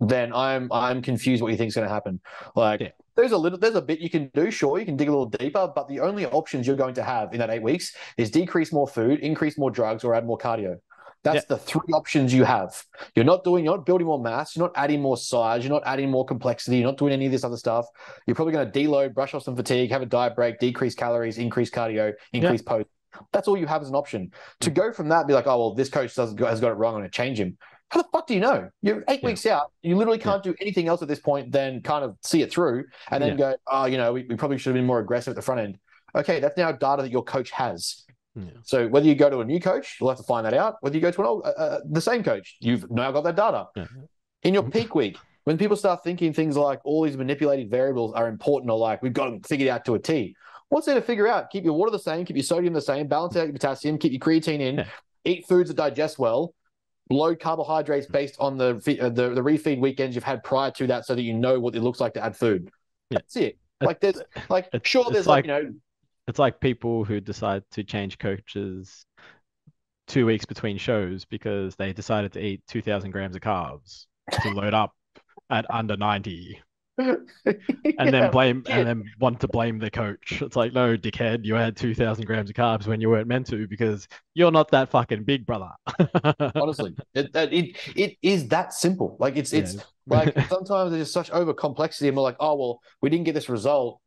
then i'm i'm confused what you think is going to happen. Like Yeah. there's a little there's a bit you can do sure you can dig a little deeper but the only options you're going to have in that eight weeks is decrease more food increase more drugs or add more cardio that's the three options you have you're not doing you're not building more mass you're not adding more size you're not adding more complexity you're not doing any of this other stuff you're probably going to deload, brush off some fatigue, have a diet break, decrease calories, increase cardio, increase post. That's all you have as an option. To mm. go from that, be like, oh well, this coach does, has got it wrong. I'm going to change him. How the fuck do you know? You're eight Yeah. weeks out. You literally can't do anything else at this point than kind of see it through and then go, oh, you know, we, we probably should have been more aggressive at the front end. Okay, that's now data that your coach has. Yeah. So whether you go to a new coach, you'll have to find that out. Whether you go to an old, uh, uh, the same coach, you've now got that data. Yeah. In your peak week, when people start thinking things like all these manipulated variables are important or like we've got to figure it out to a T, what's there to figure out? Keep your water the same, keep your sodium the same, balance out your potassium, keep your creatine in, Yeah. eat foods that digest well, load carbohydrates based on the, uh, the the refeed weekends you've had prior to that, so that you know what it looks like to add food. Yeah. That's it. Like there's like sure it's there's like, like- you know It's like people who decide to change coaches two weeks between shows because they decided to eat 2,000 grams of carbs to load up at under 90 and Yeah, then blame yeah. and then want to blame the coach. It's like, no, dickhead, you had 2,000 grams of carbs when you weren't meant to because you're not that fucking big, brother. honestly it, it it it is that simple like it's it's like sometimes there's just such over complexity and we're like oh well we didn't get this result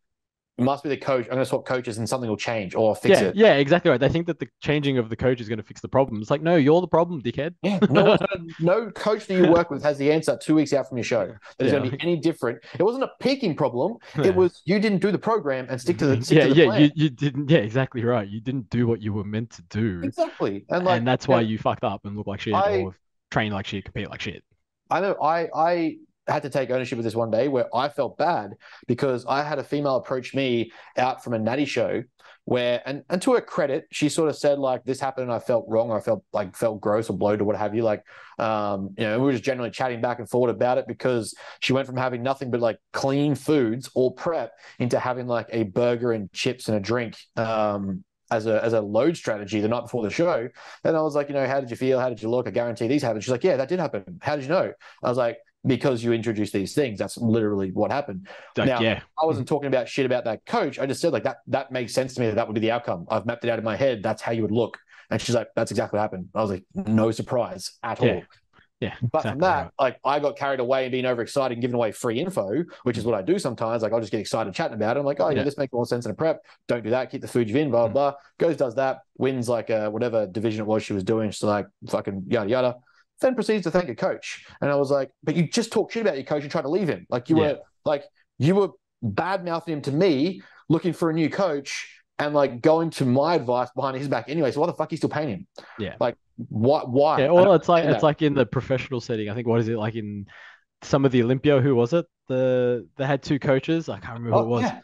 it must be the coach. I'm going to swap coaches and something will change or fix yeah, it. yeah, exactly right. They think that the changing of the coach is going to fix the problem. It's like, no, you're the problem, dickhead. Yeah, no, no coach that you work with has the answer two weeks out from your show. That is Yeah. going to be any different. It wasn't a peaking problem. Yeah. It was you didn't do the program and stick to the stick yeah, to the yeah, plan. you, you didn't. Yeah, exactly right. You didn't do what you were meant to do, exactly, and like and that's why you fucked up and look like shit, I- or train like shit, compete like shit. I know I I had to take ownership of this one day where I felt bad because I had a female approach me out from a natty show where and and to her credit, she sort of said like this happened and I felt wrong, or I felt like felt gross or bloated or what have you. Like um, you know, we were just generally chatting back and forward about it because she went from having nothing but like clean foods or prep into having like a burger and chips and a drink. Um as a as a load strategy the night before the show. And I was like, you know, how did you feel? How did you look? I guarantee these happened. She's like, yeah, that did happen. How did you know? I was like, because you introduce these things. That's literally what happened. Like, Now, yeah, I wasn't talking about shit about that coach. I just said like that. That makes sense to me that that would be the outcome. I've mapped it out in my head. That's how you would look. And she's like, that's exactly what happened. I was like, no surprise at Yeah. all. yeah. But from that, right. like I got carried away and being overexcited and giving away free info, which is what I do sometimes. Like I'll just get excited chatting about it. I'm like, oh, yeah, Yeah. this makes more sense in a prep. Don't do that. Keep the food you've in, blah, Mm. blah. Goes, does that, wins like uh, whatever division it was she was doing. She's like, fucking yada, yada. Then proceeds to thank a coach. And I was like, but you just talk shit about your coach and try to leave him. Like you Yeah. were, like, you were bad mouthing him to me, looking for a new coach and like going to my advice behind his back anyway. So why the fuck are you still paying him? Yeah. Like, why? Why? Yeah, well, it's like it's that. like in the professional setting. I think what is it like in some of the Olympia? Who was it? The they had two coaches. I can't remember who it Oh, was. yeah.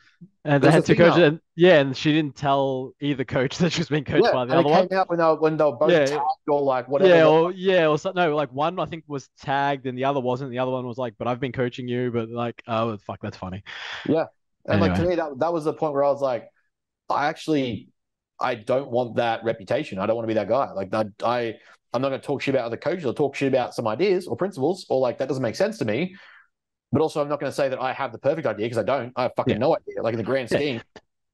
And they There's had a two coaches, and yeah, and she didn't tell either coach that she was being coached yeah, by the other one. came out when they were, when they were both Yeah. tagged or like whatever. Yeah, the- or yeah, or so, no, like one I think was tagged and the other wasn't. The other one was like, but I've been coaching you, but like, oh fuck, that's funny. Yeah, and like to me, that that was the point where I was like, I actually, I don't want that reputation. I don't want to be that guy. Like that, I, I'm not going to talk shit about other coaches or talk shit about some ideas or principles or like that doesn't make sense to me. But also, I'm not going to say that I have the perfect idea because I don't. I have fucking Yeah. no idea. Like in the grand scheme,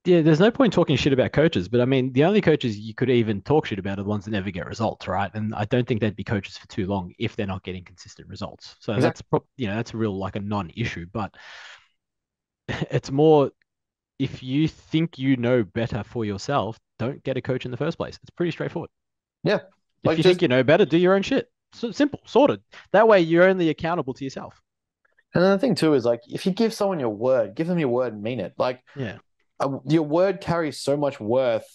Yeah, there's no point talking shit about coaches, but I mean, the only coaches you could even talk shit about are the ones that never get results, right? And I don't think they'd be coaches for too long if they're not getting consistent results. So Exactly. that's pro- you know that's a real like a non-issue, but it's more if you think you know better for yourself, don't get a coach in the first place. It's pretty straightforward. Yeah, If you just- think you know better, do your own shit. So simple, sorted. That way you're only accountable to yourself. And then the thing too is like, if you give someone your word, give them your word and mean it. Like, Yeah. uh, your word carries so much worth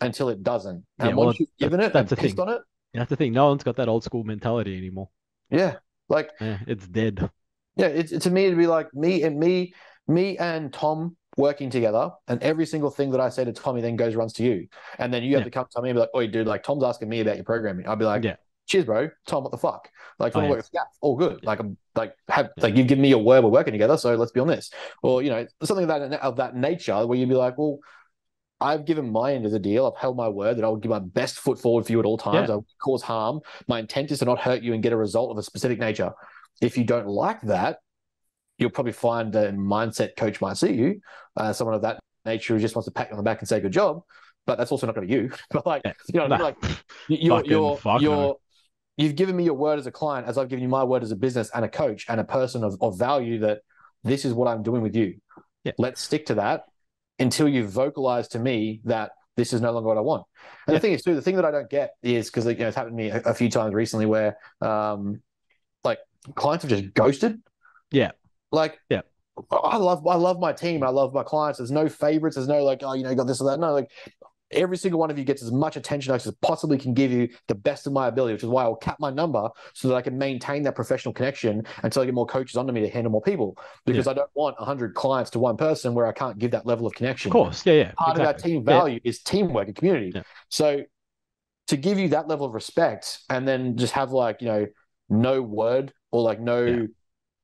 until it doesn't. And Yeah, well, once you've given it that's and the pissed thing. on it, That's the thing. No one's got that old school mentality anymore. yeah, like Yeah, it's dead. yeah, it's to me it'd be like me and me, me and Tom working together, and every single thing that I say to Tommy then goes runs to you, and then you have Yeah. to come to me and be like, "Oh, dude, like Tom's asking me about your programming." I'd be like, Yeah. Cheers, bro. Tom, what the fuck? Like, Oh, you want to yeah. work Gaff, all good. Like, I'm like, have Yeah. like you've given me your word, we're working together, so let's be on this. Or you know, something of that of that nature, where you'd be like, well. I've given my end of the deal. I've held my word that I will give my best foot forward for you at all times. Yeah. I will cause harm. My intent is to not hurt you and get a result of a specific nature. If you don't like that, you'll probably find a mindset coach might see you, uh, someone of that nature who just wants to pat you on the back and say good job. But that's also not going to be you. But like, Yeah. you know, like you're Fucking you're you're no. You've given me your word as a client, as I've given you my word as a business and a coach and a person of, of value that this is what I'm doing with you. Yeah. Let's stick to that until you vocalize to me that this is no longer what I want. And Yeah. the thing is, too, the thing that I don't get is because you know, it's happened to me a, a few times recently where um, like clients have just ghosted. Yeah. Like, Yeah. I love I love my team. I love my clients. There's no favorites. There's no like, oh, you know, you got this or that. No, like every single one of you gets as much attention as I possibly can give you the best of my ability, which is why I'll cap my number so that I can maintain that professional connection until I get more coaches under me to handle more people. Because I don't want 100 clients to one person where I can't give that level of connection. Of course, yeah, yeah. Part of our exactly. team Yeah. value is teamwork and community. Yeah. So to give you that level of respect and then just have like, you know, no word or like no Yeah.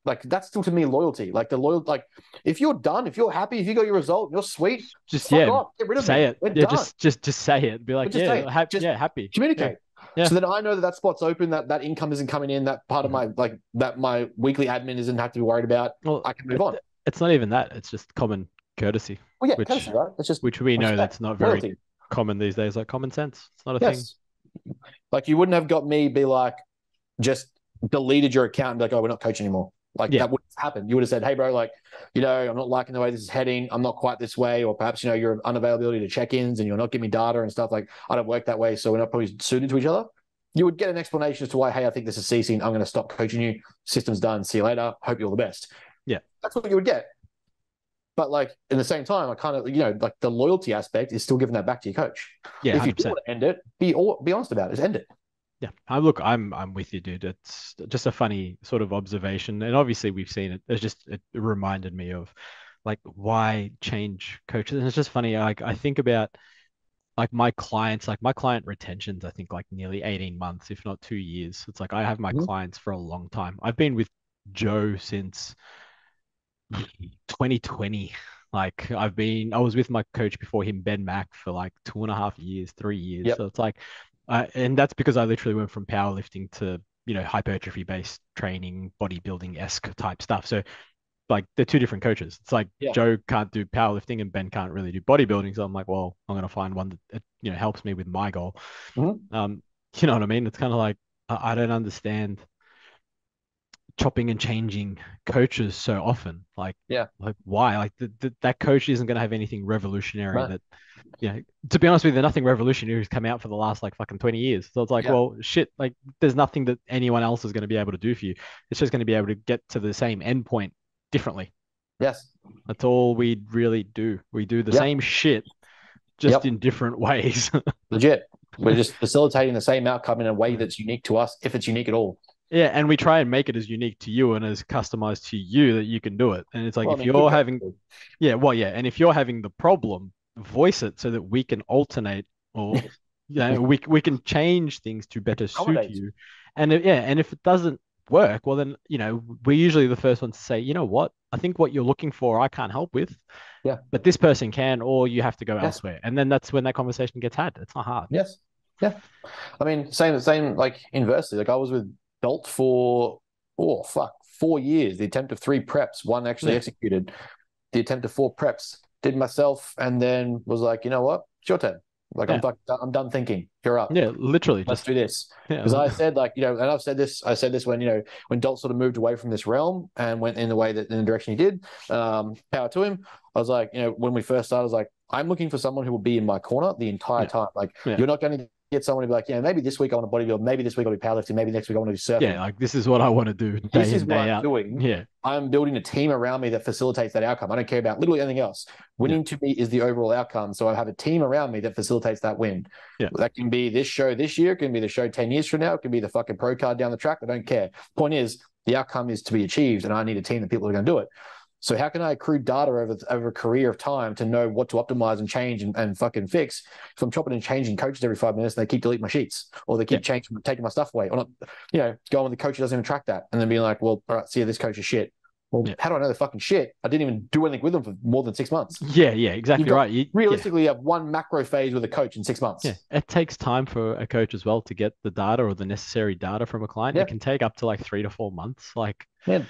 Like that's still to me loyalty. Like the loyal like if you're done, if you're happy, if you got your result, you're sweet, Just yeah, off, get rid of say me. it. We're Yeah, done. just just just say it. Be like, yeah, ha- Just yeah, happy. communicate. Yeah. So then I know that that spot's open, that that income isn't coming in, that part of my like that my weekly admin isn't have to be worried about. Well, I can move on. it's not even that. It's just common courtesy, Well, yeah, which- courtesy, right? It's just which we know that's not very loyalty. common these days. Like common sense. It's not a thing. Yes. Like you wouldn't have got me be like just deleted your account and be like, oh, we're not coaching anymore. Like Yeah. that would have happened. You would have said, "Hey, bro, like, you know, I'm not liking the way this is heading. I'm not quite this way, or perhaps you know, your unavailability to check-ins and you're not giving me data and stuff. Like, I don't work that way, so we're not probably suited to each other." You would get an explanation as to why, "Hey, I think this is ceasing. I'm going to stop coaching you. System's done. See you later. Hope you're all the best." Yeah. that's what you would get. But like in the same time, I kind of you know like the loyalty aspect is still giving that back to your coach. Yeah, if you do want to end it, be all, be honest about it. Just end it. Yeah, I look, I'm I'm with you, dude. It's just a funny sort of observation, and obviously we've seen it. It's just it reminded me of like why change coaches, and it's just funny. Like I think about like my clients, like my client retentions, I think like nearly 18 months, if not two years. It's like I have my Mhm. clients for a long time. I've been with Joe since 2020. Like I've been, I was with my coach before him, Ben Mack, for like two and a half years, three years. Yep. So it's like, and that's because I literally went from powerlifting to, you know, hypertrophy based training, bodybuilding esque type stuff. So like they're two different coaches. It's like Yeah. Joe can't do powerlifting and Ben can't really do bodybuilding. So I'm like, well, I'm gonna find one that you know helps me with my goal. Mhm. Um, you know what I mean? It's kind of like I, I don't understand chopping and changing coaches so often. Like, Yeah. like why? Like th th that coach isn't gonna have anything revolutionary Right. that. You know, to be honest with you, nothing revolutionary has come out for the last like fucking 20 years. So it's like, Yeah. well, shit, like there's nothing that anyone else is going to be able to do for you. It's just going to be able to get to the same endpoint differently. Yes. That's all we really do. We do the Yep. same shit, just Yep. in different ways. Legit. We're just facilitating the same outcome in a way that's unique to us, if it's unique at all. Yeah, and we try and make it as unique to you and as customized to you that you can do it. And it's like Well, I if mean, you're having, yeah, well, yeah, and if you're having the problem, voice it so that we can alternate or you know, we we can change things to better suit you. And if, yeah, and if it doesn't work, well then, you know, we're usually the first ones to say, you know what, I think what you're looking for I can't help with. Yeah. But this person can, or you have to go elsewhere. And then that's when that conversation gets had. It's not hard. Yes. Yeah. I mean, same, same, like inversely. Like I was with Bolt for, oh, fuck, four years. The attempt of three preps, one actually Yeah. executed. The attempt of four preps, did myself, and then was like, you know what? It's your turn. Like, I'm, Yeah. I'm done thinking. You're up. Yeah, literally Let's just do this. yeah. Because I said, like, you know, and I've said this, I said this when, you know, when Dolt sort of moved away from this realm and went in the way that in the direction he did, um, power to him. I was like, you know, when we first started, I was like, I'm looking for someone who will be in my corner the entire Yeah. time. Like, Yeah. you're not going to get someone to be like, yeah, maybe this week I want to bodybuild, maybe this week I'll be powerlifting, maybe next week I want to do surfing. yeah, like this is what I want to do day this is what I'm doing. Yeah. I'm building a team around me that facilitates that outcome. I don't care about literally anything else. Winning to me is the overall outcome. So I have a team around me that facilitates that win. Yeah. That can be this show this year, it can be the show 10 years from now, it can be the fucking pro card down the track. I don't care. Point is, the outcome is to be achieved, and I need a team of people are going to do it. So how can I accrue data over over a career of time to know what to optimize and change and, and fucking fix? If I'm chopping and changing coaches every five minutes, and they keep deleting my sheets, or they keep Yeah. changing, taking my stuff away, or not, you know, going with the coach who doesn't even track that, and then being like, well, all right, see, this coach is shit. Well, Yeah. how do I know they're fucking shit? I didn't even do anything with them for more than six months. Yeah, yeah, exactly got- right. You, yeah. Realistically, you have one macro phase with a coach in six months. Yeah, it takes time for a coach as well to get the data or the necessary data from a client. Yeah. It can take up to like three to four months. Like, Man,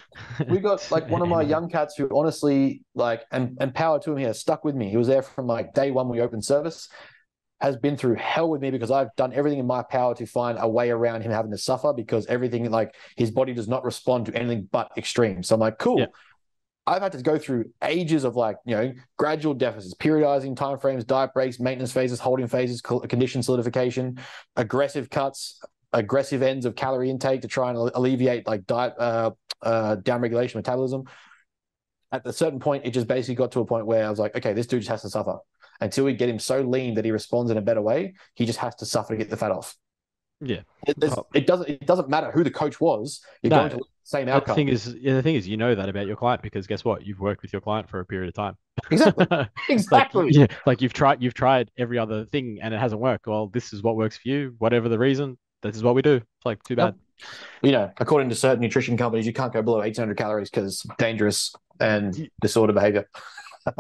we got like one of my young cats who honestly like and and power to him here stuck with me he was there from like day one we opened service has been through hell with me because i've done everything in my power to find a way around him having to suffer because everything like his body does not respond to anything but extreme so i'm like cool Yeah. I've had to go through ages of like, you know, gradual deficits, periodizing time frames, diet breaks, maintenance phases, holding phases, condition solidification, aggressive cuts, aggressive ends of calorie intake to try and alleviate like diet uh, uh, downregulation metabolism. At a certain point, it just basically got to a point where I was like, okay, this dude just has to suffer until we get him so lean that he responds in a better way. He just has to suffer to get the fat off. Yeah. It, Oh. it doesn't. It doesn't matter who the coach was. You're No. going to the same the outcome. thing is, yeah, the thing is, you know that about your client because guess what? You've worked with your client for a period of time. Exactly. like, Exactly. yeah, like you've tried, you've tried every other thing and it hasn't worked. Well, this is what works for you, whatever the reason. This is what we do. It's like too bad. you know, according to certain nutrition companies, you can't go below 1800 calories because dangerous and disorder behavior.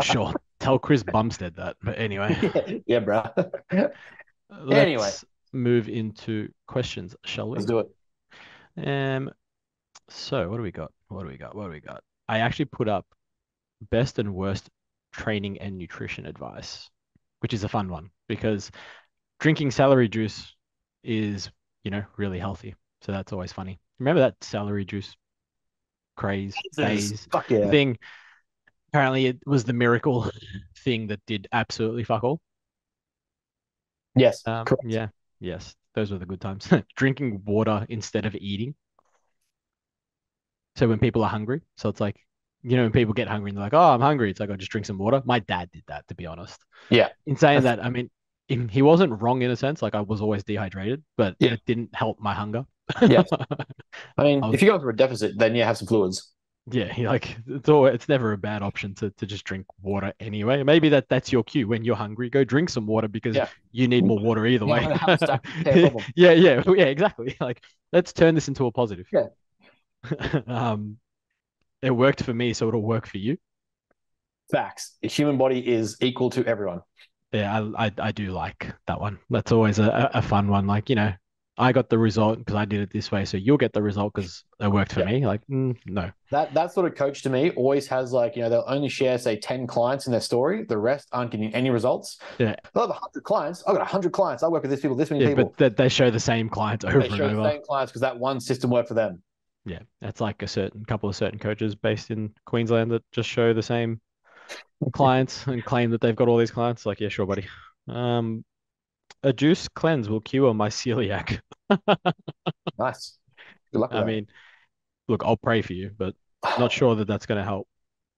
Sure. Tell Chris Bumstead that. But anyway, yeah, yeah, bro. let's Anyway. move into questions, shall we? Let's do it. Um, so what do we got? What do we got? What do we got? I actually put up best and worst training and nutrition advice, which is a fun one because drinking celery juice is, you know, really healthy. So that's always funny. Remember that celery juice craze phase Fuck yeah. thing. Apparently, it was the miracle thing that did absolutely fuck all. Yes. Um, correct. yeah, yes, those were the good times. Drinking water instead of eating. So when people are hungry, so it's like, you know, when people get hungry and they're like, "Oh, I'm hungry," it's like, "I just drink some water." My dad did that, to be honest. Yeah. In saying that, I mean, he he wasn't wrong in a sense. Like I was always dehydrated, but Yeah. it didn't help my hunger. Yeah. I mean, I was- if you're going for a deficit, then you have some fluids. Yeah, like it's all it's never a bad option to, to just drink water anyway. Maybe that that's your cue when you're hungry, go drink some water because Yeah. you need more water either Yeah, way. I'm gonna have to yeah, yeah, yeah, exactly. Like let's turn this into a positive. Yeah. Um, it worked for me, so it'll work for you. Facts. The human body is equal to everyone. Yeah, I I, I do like that one. That's always a a fun one. Like, you know, I got the result because I did it this way, so you'll get the result because it worked for Yeah. me. Like, mm, no. That that sort of coach to me always has like, you know, they'll only share, say, 10 clients in their story. The rest aren't getting any results. Yeah. They'll have 100 clients. I've got 100 clients. I work with this people, this many Yeah, people. but th- they show the same clients over they and show the over. same clients because that one system worked for them. Yeah, that's like a certain couple of certain coaches based in Queensland that just show the same clients and claim that they've got all these clients. Like, yeah, sure, buddy. Um, a juice cleanse will cure my celiac. Nice. Good luck with I that. mean, look, I'll pray for you, but not sure that that's going to help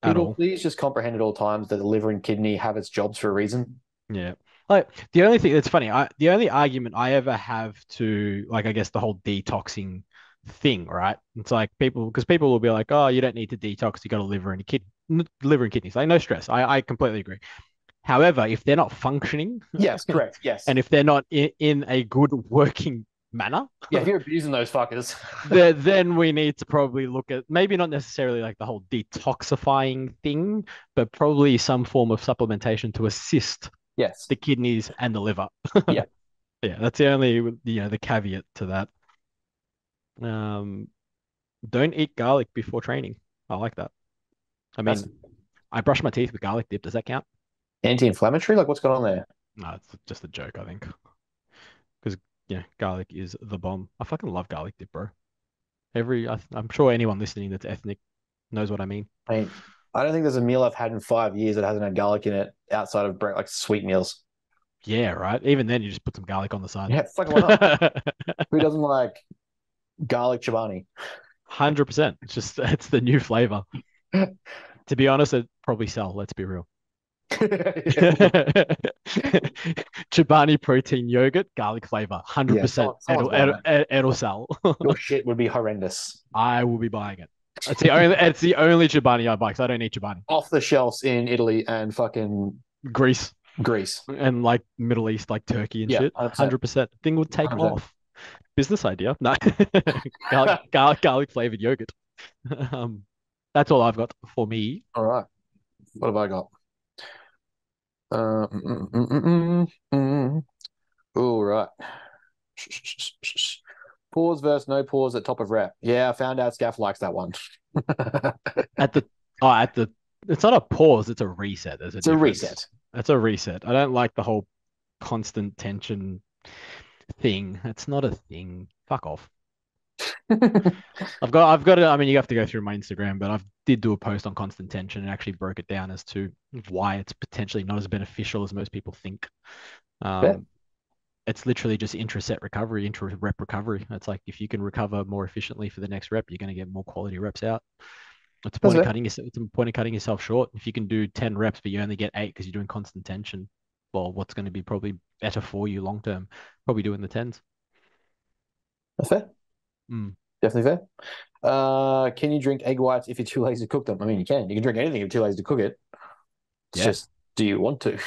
at People, all. please just comprehend at all times that the liver and kidney have its jobs for a reason. Yeah. Like the only thing that's funny, I the only argument I ever have to like I guess the whole detoxing thing, right? It's like people because people will be like, oh, you don't need to detox, you got a liver and a kidney, liver and kidneys. Like no stress. I, I completely agree. However, if they're not functioning Yes, correct. Yes. and if they're not in, in a good working manner, yeah, if you're abusing those fuckers. then, then we need to probably look at maybe not necessarily like the whole detoxifying thing, but probably some form of supplementation to assist yes. the kidneys and the liver. Yeah. Yeah, that's the only you know the caveat to that. Um, don't eat garlic before training. I like that. I mean, That's I brush my teeth with garlic dip. Does that count? anti-inflammatory. Like, what's going on there? No, it's just a joke, I think. Yeah, garlic is the bomb. I fucking love garlic dip, bro. Every I, I'm sure anyone listening that's ethnic knows what I mean. I mean, I don't think there's a meal I've had in five years that hasn't had garlic in it outside of like sweet meals. Yeah, right. Even then, you just put some garlic on the side. Yeah, fucking why not? Who doesn't like garlic chobani? Hundred percent. It's just it's the new flavor. to be honest, it probably sell. Let's be real. Chobani protein yogurt, garlic flavor, hundred Yeah, percent. It'll, it'll, it- it'll sell. Your shit would be horrendous. I will be buying it. It's the only. It's the only Chobani I buy because I don't eat Chobani. Off the shelves in Italy and fucking Greece Greece. and like Middle East, like Turkey and Yeah, shit. 100%. Hundred percent. Thing would take 100%. off. Business idea. No, garlic, garlic, garlic flavored yogurt. um, that's all I've got for me. All right. What have I got? Uh, mm, mm, mm, mm, mm. All right. Pause versus no pause at top of rep. Yeah, I found out Scaff likes that one. At the oh, at the it's not a pause, it's a reset. There's a It's a reset. It's a reset. I don't like the whole constant tension thing. It's not a thing. Fuck off. I've got I've got it. I mean, you have to go through my Instagram, but I did do a post on constant tension and actually broke it down as to why it's potentially not as beneficial as most people think. Um, Yeah. It's literally just intra-set recovery, intra-rep recovery. It's like if you can recover more efficiently for the next rep, you're going to get more quality reps out. It's a point That's of cutting yourself. It's a point of cutting yourself short. If you can do ten reps, but you only get eight because you're doing constant tension, well, what's going to be probably better for you long term? Probably doing the tens. That's fair. Mm. Definitely fair. Uh, can you drink egg whites if you're too lazy to cook them? I mean, you can. You can drink anything if you're too lazy to cook it. It's Yeah. just, do you want to?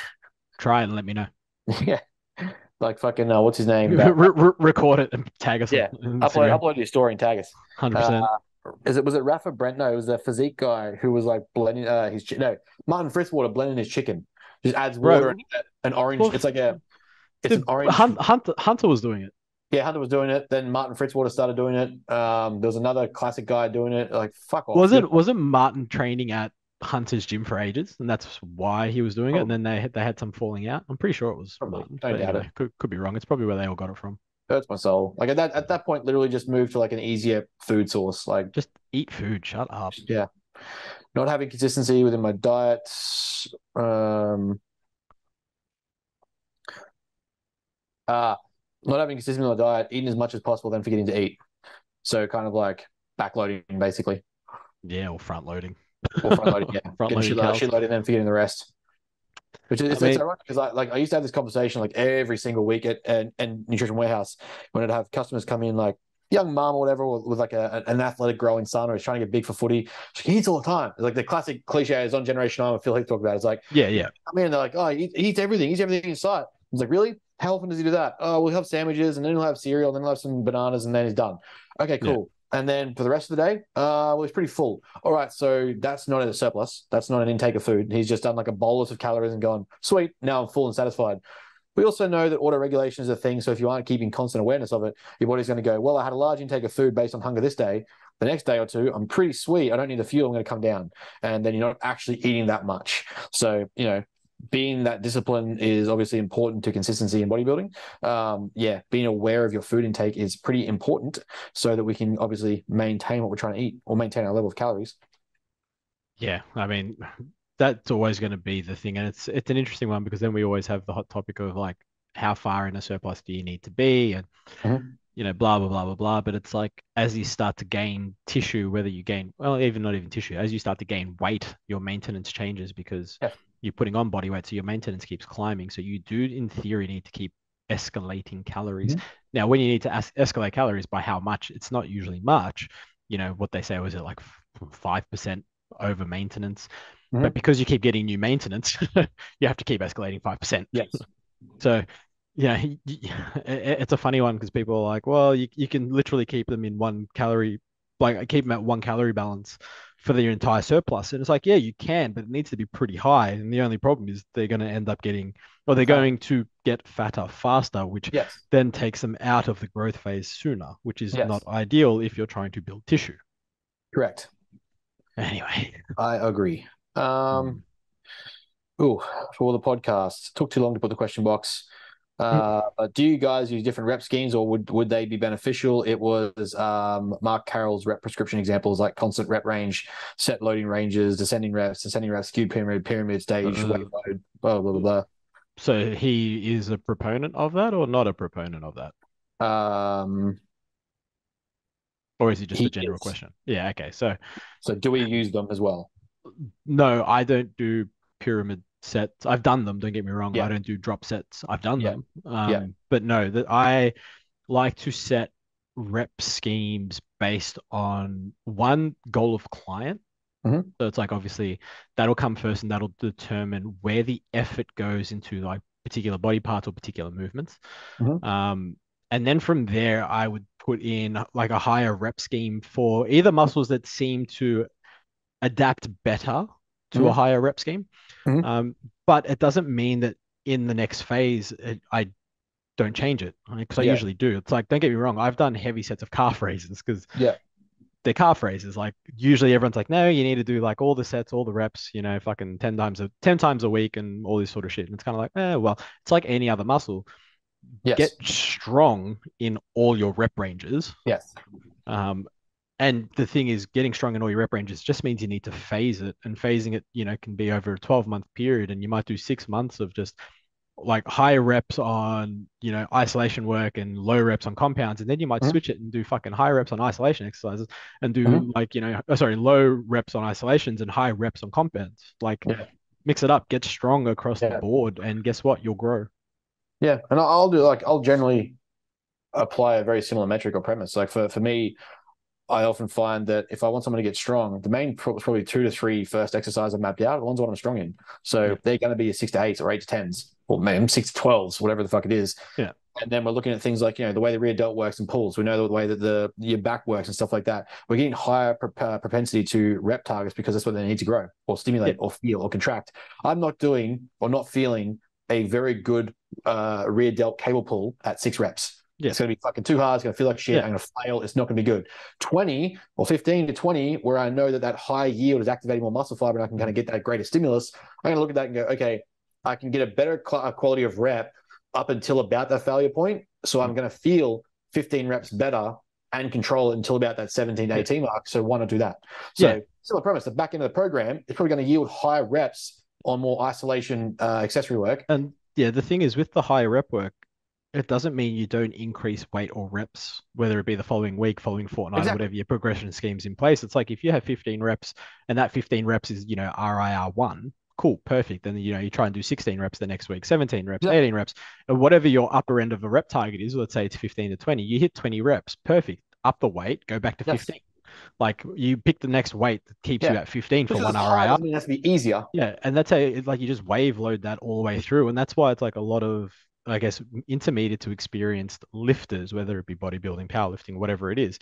Try and let me know. yeah. Like fucking, uh, what's his name? Re- That- re- record it and tag us. Yeah. upload, upload your story and tag us. 100%. Uh, is it was it Rafa Brent? No, it was the physique guy who was like blending uh his chi- no Martin Fitzwater blending his chicken. Just adds Bro. water and an orange. Well, it's like a it's Dude, an orange. Hun- Hunter, Hunter was doing it. Yeah, Hunter was doing it. Then Martin Fitzwater started doing it. Um, there was another classic guy doing it. Like fuck off. Was it wasn't Martin training at Hunter's gym for ages, and that's why he was doing it. And then they had, they had some falling out. I'm pretty sure it was Probably. Martin, Don't doubt anyway, could could be wrong. It's probably where they all got it from. hurts my soul. Like at that at that point, literally just moved to like an easier food source. Like Just eat food. Shut up. yeah, not having consistency within my diet. Um, uh not having consistency in my diet, eating as much as possible, then forgetting to eat. So kind of like backloading, basically, Yeah, or front loading. or front loading. Yeah, Front loading loaded, then forgetting the rest. Which is I it's, mean- it's ironic because I like I used to have this conversation like every single week at and, and nutrition warehouse when I'd have customers come in like young mom or whatever with, with like a, an athletic growing son or he's trying to get big for footy. He eats all the time. It's like the classic cliche is on Generation Iron. Phil Heath talked about. It's like Yeah, yeah. I mean, they're like, oh, he, eats everything. He eats everything in sight. I was like, really? How often does he do that? Oh, we'll have sandwiches and then he'll have cereal, and then he'll have some bananas, and then he's done. Okay, Yeah. cool. And then for the rest of the day, uh, well, he's pretty full. All right, so that's not a surplus. That's not an intake of food. He's just done like a bolus of calories and gone, sweet, now I'm full and satisfied. We also know that auto regulation is a thing. So if you aren't keeping constant awareness of it, your body's going to go, well, I had a large intake of food based on hunger this day. The next day or two, I'm pretty sweet. I don't need the fuel. I'm going to come down. And then you're not actually eating that much. So, you know, being that discipline is obviously important to consistency in bodybuilding. Um, yeah, being aware of your food intake is pretty important so that we can obviously maintain what we're trying to eat or maintain our level of calories. Yeah, I mean, that's always going to be the thing, and it's it's an interesting one because then we always have the hot topic of like how far in a surplus do you need to be, and Mhm. you know, blah blah blah blah blah. But it's like as you start to gain tissue, whether you gain well, even not even tissue, as you start to gain weight, your maintenance changes because Yeah. You're putting on body weight, so your maintenance keeps climbing. So you do, in theory, need to keep escalating calories. Now, when you need to es- escalate calories by how much, it's not usually much. You know what they say was it like five percent over maintenance, Mhm. but because you keep getting new maintenance, you have to keep escalating five percent. Yes. So, yeah, y- y- it- it's a funny one because people are like, well, you, you can literally keep them in one calorie, like keep them at one calorie balance for their entire surplus. And it's like, yeah, you can, but it needs to be pretty high. And the only problem is they're going to end up getting, or they're going to get fatter faster, which Yes. then takes them out of the growth phase sooner, which is Yes. not ideal if you're trying to build tissue. Correct. Anyway, I agree. Um, ooh, for all the podcasts, took too long to put the question box. Uh, but do you guys use different rep schemes, or would would they be beneficial? It was um, Mark Carroll's rep prescription examples like constant rep range, set loading ranges, descending reps, descending reps, skewed pyramid, pyramid stage, Uh, weight load, blah blah blah so he is a proponent of that or not a proponent of that? Um, Or is it just a general is. question? Yeah, okay. So so do we use them as well? no, I don't do pyramid sets. I've done them, don't get me wrong. Yeah. I don't do drop sets. I've done Yeah. them. Um, Yeah. but no, that I like to set rep schemes based on one goal of client. Mhm. So it's like obviously that'll come first and that'll determine where the effort goes into like particular body parts or particular movements. Mhm. Um, and then from there, I would put in like a higher rep scheme for either muscles that seem to adapt better to a Mhm. higher rep scheme. Mhm. Um, but it doesn't mean that in the next phase it, I don't change it because I Yeah. usually do. It's like don't get me wrong, I've done heavy sets of calf raises because Yeah. they're calf raises. Like usually everyone's like, no, you need to do like all the sets, all the reps, you know, fucking ten times a ten times a week and all this sort of shit. And it's kind of like, eh, well, it's like any other muscle. Yes. Get strong in all your rep ranges. yes. Um, and the thing is, getting strong in all your rep ranges just means you need to phase it, and phasing it, you know, can be over a 12 month period, and you might do six months of just like high reps on, you know, isolation work and low reps on compounds, and then you might Mhm. switch it and do fucking high reps on isolation exercises and do Mhm. like, you know, oh, sorry, low reps on isolations and high reps on compounds. Like, Yeah. mix it up, get strong across Yeah. the board, and guess what? You'll grow. Yeah, and I'll I'll do like I'll generally apply a very similar metric or premise. Like for for me, I often find that if I want someone to get strong, the main pro- probably two to three first exercise I've mapped out, are the ones what I'm strong in. So Yeah. they're going to be a six to eights or eight to tens, or maybe six to twelves, whatever the fuck it is. Yeah. And then we're looking at things like you know the way the rear delt works and pulls. We know the way that the your back works and stuff like that. We're getting higher pro- uh, propensity to rep targets because that's what they need to grow or stimulate or feel or contract. I'm not doing or not feeling a very good uh, rear delt cable pull at six reps. Yeah. It's going to be fucking too hard. It's going to feel like shit. Yeah. I'm going to fail. It's not going to be good. 20 or 15 to 20, where I know that that high yield is activating more muscle fiber and I can kind of get that greater stimulus. I'm going to look at that and go, okay, I can get a better cl- uh, quality of rep up until about that failure point. So I'm going to feel 15 reps better and control it until about that 17 to 18 mark. So why not do that? So Yeah. similar premise, the back end of the program is probably going to yield higher reps on more isolation uh, accessory work. And yeah, the thing is with the higher rep work, it doesn't mean you don't increase weight or reps, whether it be the following week, following fortnight, Exactly. whatever your progression scheme's in place. It's like if you have 15 reps and that 15 reps is, you know, RIR one, cool, perfect. Then you know you try and do 16 reps the next week, 17 reps, Yeah. 18 reps, and whatever your upper end of a rep target is, let's say it's 15 to 20, you hit 20 reps, perfect. Up the weight, go back to Yes. 15. Like you pick the next weight that keeps you at 15 for one hard RIR. mean it has to be easier. Yeah, and that's how it's like you just wave load that all the way through, and that's why it's like a lot of, I guess, intermediate to experienced lifters, whether it be bodybuilding, powerlifting, whatever it is,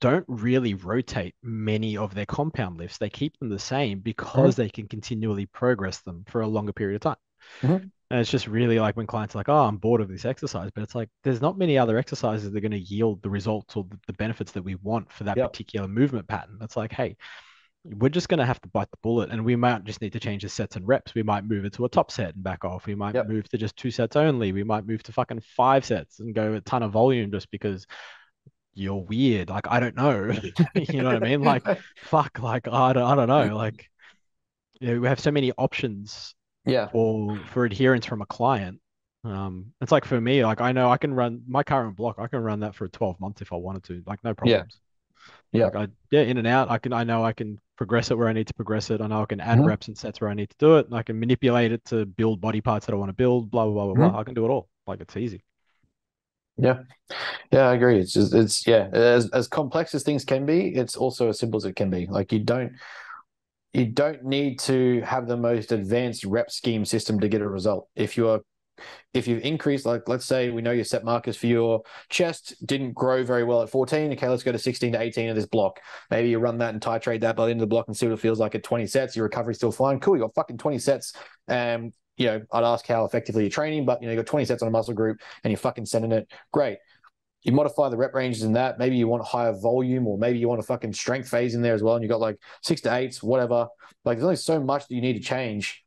don't really rotate many of their compound lifts. They keep them the same because they can continually progress them for a longer period of time. Mhm. And it's just really like when clients are like, "Oh, I'm bored of this exercise," but it's like there's not many other exercises that are going to yield the results or the, benefits that we want for that Yep. particular movement pattern. It's like, hey, we're just going to have to bite the bullet and we might just need to change the sets and reps. We might move it to a top set and back off. We might Yep. move to just two sets only. We might move to fucking five sets and go a ton of volume just because you're weird. Like, I don't know. you know what I mean? Like, fuck, like, I don't, I don't know. Like, you know, we have so many options yeah, for for adherence from a client. Um, it's like for me, like I know I can run my current block, I can run that for 12 months if I wanted to, like no problems. Yeah. Like I yeah, in and out. I can I know I can progress it where I need to progress it. I know I can add Mhm. reps and sets where I need to do it. and I can manipulate it to build body parts that I want to build, blah blah blah blah Mm-hmm. blah. I can do it all. Like it's easy. Yeah. Yeah, I agree. It's just it's yeah, as as complex as things can be, it's also as simple as it can be. Like you don't you don't need to have the most advanced rep scheme system to get a result. If you're if you've increased, like let's say we know your set markers for your chest didn't grow very well at 14. Okay, let's go to 16 to 18 of this block. Maybe you run that and titrate that by the end of the block and see what it feels like at 20 sets. Your recovery's still fine. Cool, you got fucking 20 sets. Um, you know, I'd ask how effectively you're training, but you know, you got 20 sets on a muscle group and you're fucking sending it. Great. You modify the rep ranges in that. Maybe you want higher volume, or maybe you want a fucking strength phase in there as well. And you got like six to eights, whatever. Like there's only so much that you need to change.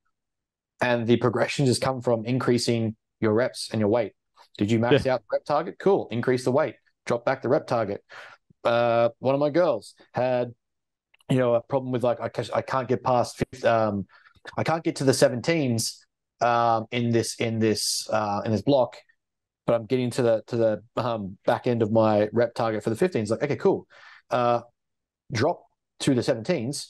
And the progression just come from increasing your reps and your weight. Did you max out the rep target? Cool. Increase the weight. Drop back the rep target. Uh, one of my girls had, you know, a problem with like I, I can't get past, 50, um, I can't get to the 17s um, in this in this uh, in this block, but I'm getting to the to the um, back end of my rep target for the 15s. Like, okay, cool. Uh, drop to the 17s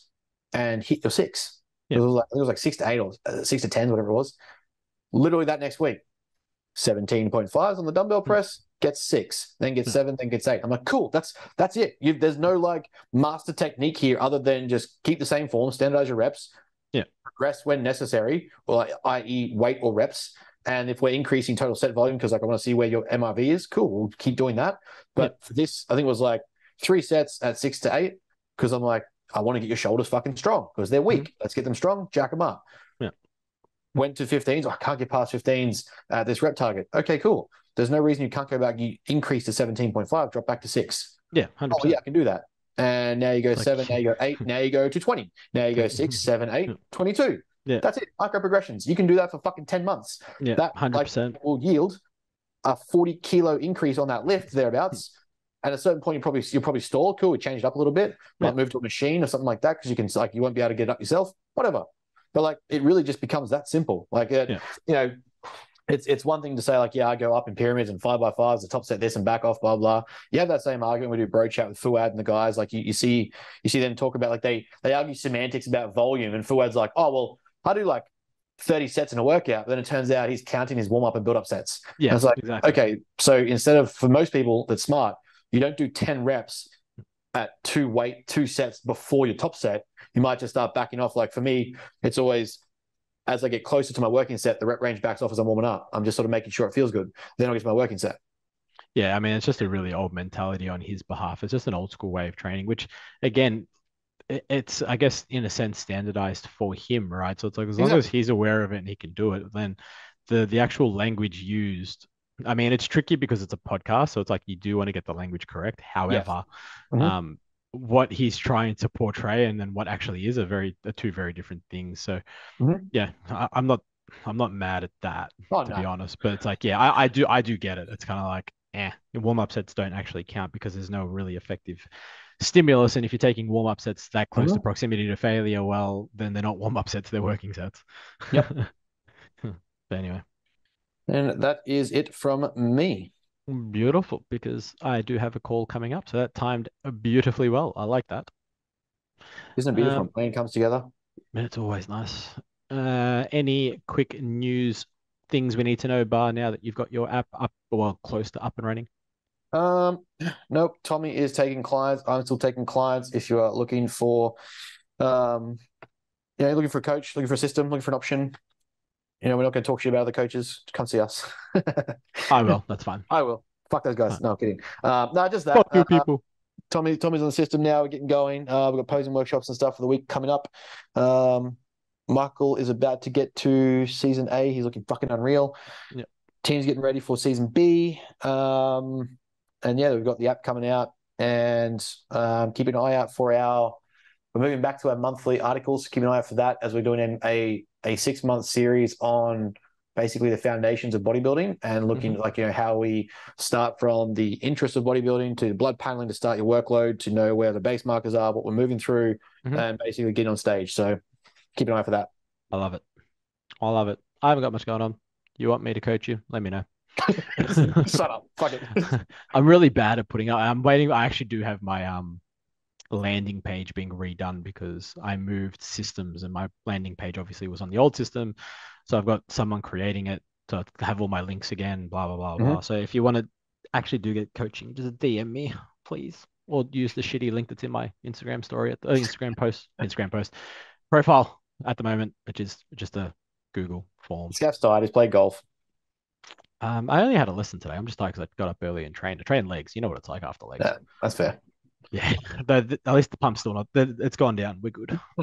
and hit your six. Yeah. It was like it was like six to eight or uh, six to ten, whatever it was. Literally that next week, 17.5s on the dumbbell press, gets six, then gets Hmm. seven, then gets eight. I'm like, cool, that's that's it. You there's no like master technique here other than just keep the same form, standardize your reps, Yeah. progress when necessary, or like, i.e. weight or reps. And if we're increasing total set volume, because like I want to see where your MRV is, cool, we'll keep doing that. But for this, I think it was like three sets at six to eight, because I'm like, I want to get your shoulders fucking strong because they're weak. Mm-hmm. Let's get them strong, jack them up. Yeah. Went to 15s. I can't get past 15s at this rep target. Okay, cool. There's no reason you can't go back. You increase to 17.5, drop back to six. Yeah, hundred Oh, percent. yeah, I can do that. And now you go Like- seven, now you go eight, now you go to 20. Now you go six, seven, eight, 22. Yeah. That's it. Micro progressions. You can do that for fucking 10 months. Yeah, That hundred like, percent. will yield a 40 kilo increase on that lift thereabouts. Hmm. At a certain point, you probably you'll probably stall. Cool, we change it up a little bit. Might move to a machine or something like that because you can like you won't be able to get it up yourself. Whatever. But like it really just becomes that simple. Like it, Yeah. you know, it's it's one thing to say like yeah I go up in pyramids and five by fives, the top set this and back off blah blah. You have that same argument we do bro chat with Fuad and the guys. Like you, you see you see them talk about like they they argue semantics about volume and Fuad's like oh well I do like 30 sets in a workout. Then it turns out he's counting his warm up and build up sets. Yeah, it's like, exactly. Okay, so instead of for most people that's smart, you don't do 10 reps at two weight, two sets before your top set. You might just start backing off. Like for me, it's always as I get closer to my working set, the rep range backs off as I'm warming up. I'm just sort of making sure it feels good. Then I'll get to my working set. Yeah, I mean, it's just a really old mentality on his behalf. It's just an old school way of training, which again, it's I guess in a sense standardized for him, right? So it's like as long as he's aware of it and he can do it, then the the actual language used. I mean, it's tricky because it's a podcast, so it's like you do want to get the language correct. However, Mhm. um, what he's trying to portray and then what actually is are very are two very different things. So Mhm. yeah, I, I'm not I'm not mad at that Oh, to no. be honest. But it's like, yeah, I, I do I do get it. It's kind of like, eh, warm up sets don't actually count because there's no really effective stimulus. And if you're taking warm up sets that close to Mhm. proximity to failure, well, then they're not warm up sets, they're working sets. Yep. but anyway, And that is it from me. beautiful because I do have a call coming up. So that timed beautifully well. I like that. Isn't it beautiful Um, when plan comes together? It's always nice. Uh, any quick news things we need to know, Bar, now that you've got your app up, well, close to up and running? Um, nope. Tommy is taking clients. I'm still taking clients. If you are looking for, um, know, looking for a coach, looking for a system, looking for an option, you know, we're not going to talk to you about other coaches. Come see us. I will. That's fine. I will. Fuck those guys. No, I'm kidding. Um, no, just that. Fuck you, Uh, people. Tommy, Tommy's on the system now. We're getting going. Uh, we've got posing workshops and stuff for the week coming up. Um, Michael is about to get to season A. He's looking fucking unreal. Team's getting ready for season B. Um, and yeah, we've got the app coming out and um, keep an eye out for our. We're moving back to our monthly articles. Keep an eye out for that as we're doing a a six month series on basically the foundations of bodybuilding and looking like you know how we start from the interest of bodybuilding to blood paneling to start your workload to know where the base markers are, what we're moving through, Mhm. and basically get on stage. So keep an eye for that. I love it. I love it. I haven't got much going on. You want me to coach you? Let me know. Shut up. Fuck it. I'm really bad at putting up. I'm waiting. I actually do have my um landing page being redone because I moved systems and my landing page obviously was on the old system. So I've got someone creating it to have all my links again, blah blah blah blah. So if you want to actually do get coaching, just DM me, please. Or use the shitty link that's in my Instagram story at the uh, Instagram post, Instagram post profile at the moment, which is just a Google form. Scaff's died. He's played golf. Um, I only had a lesson today. I'm just tired because I got up early and trained. I trained legs. You know what it's like after legs. Yeah, that's fair. Yeah, the, the- at least the pump's still not. The, it's gone down. We're good.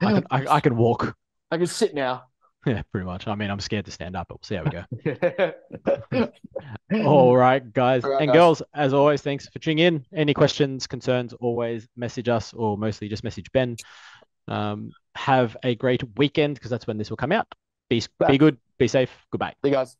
I can I, I can walk. I can sit now. Yeah, pretty much. I mean, I'm scared to stand up, but we'll see how we go. All right, guys All right, and guys. girls. As always, thanks for tuning in. Any questions, concerns, always message us, or mostly just message Ben. Um, have a great weekend because that's when this will come out. Be be good. Be safe. Goodbye. See you guys.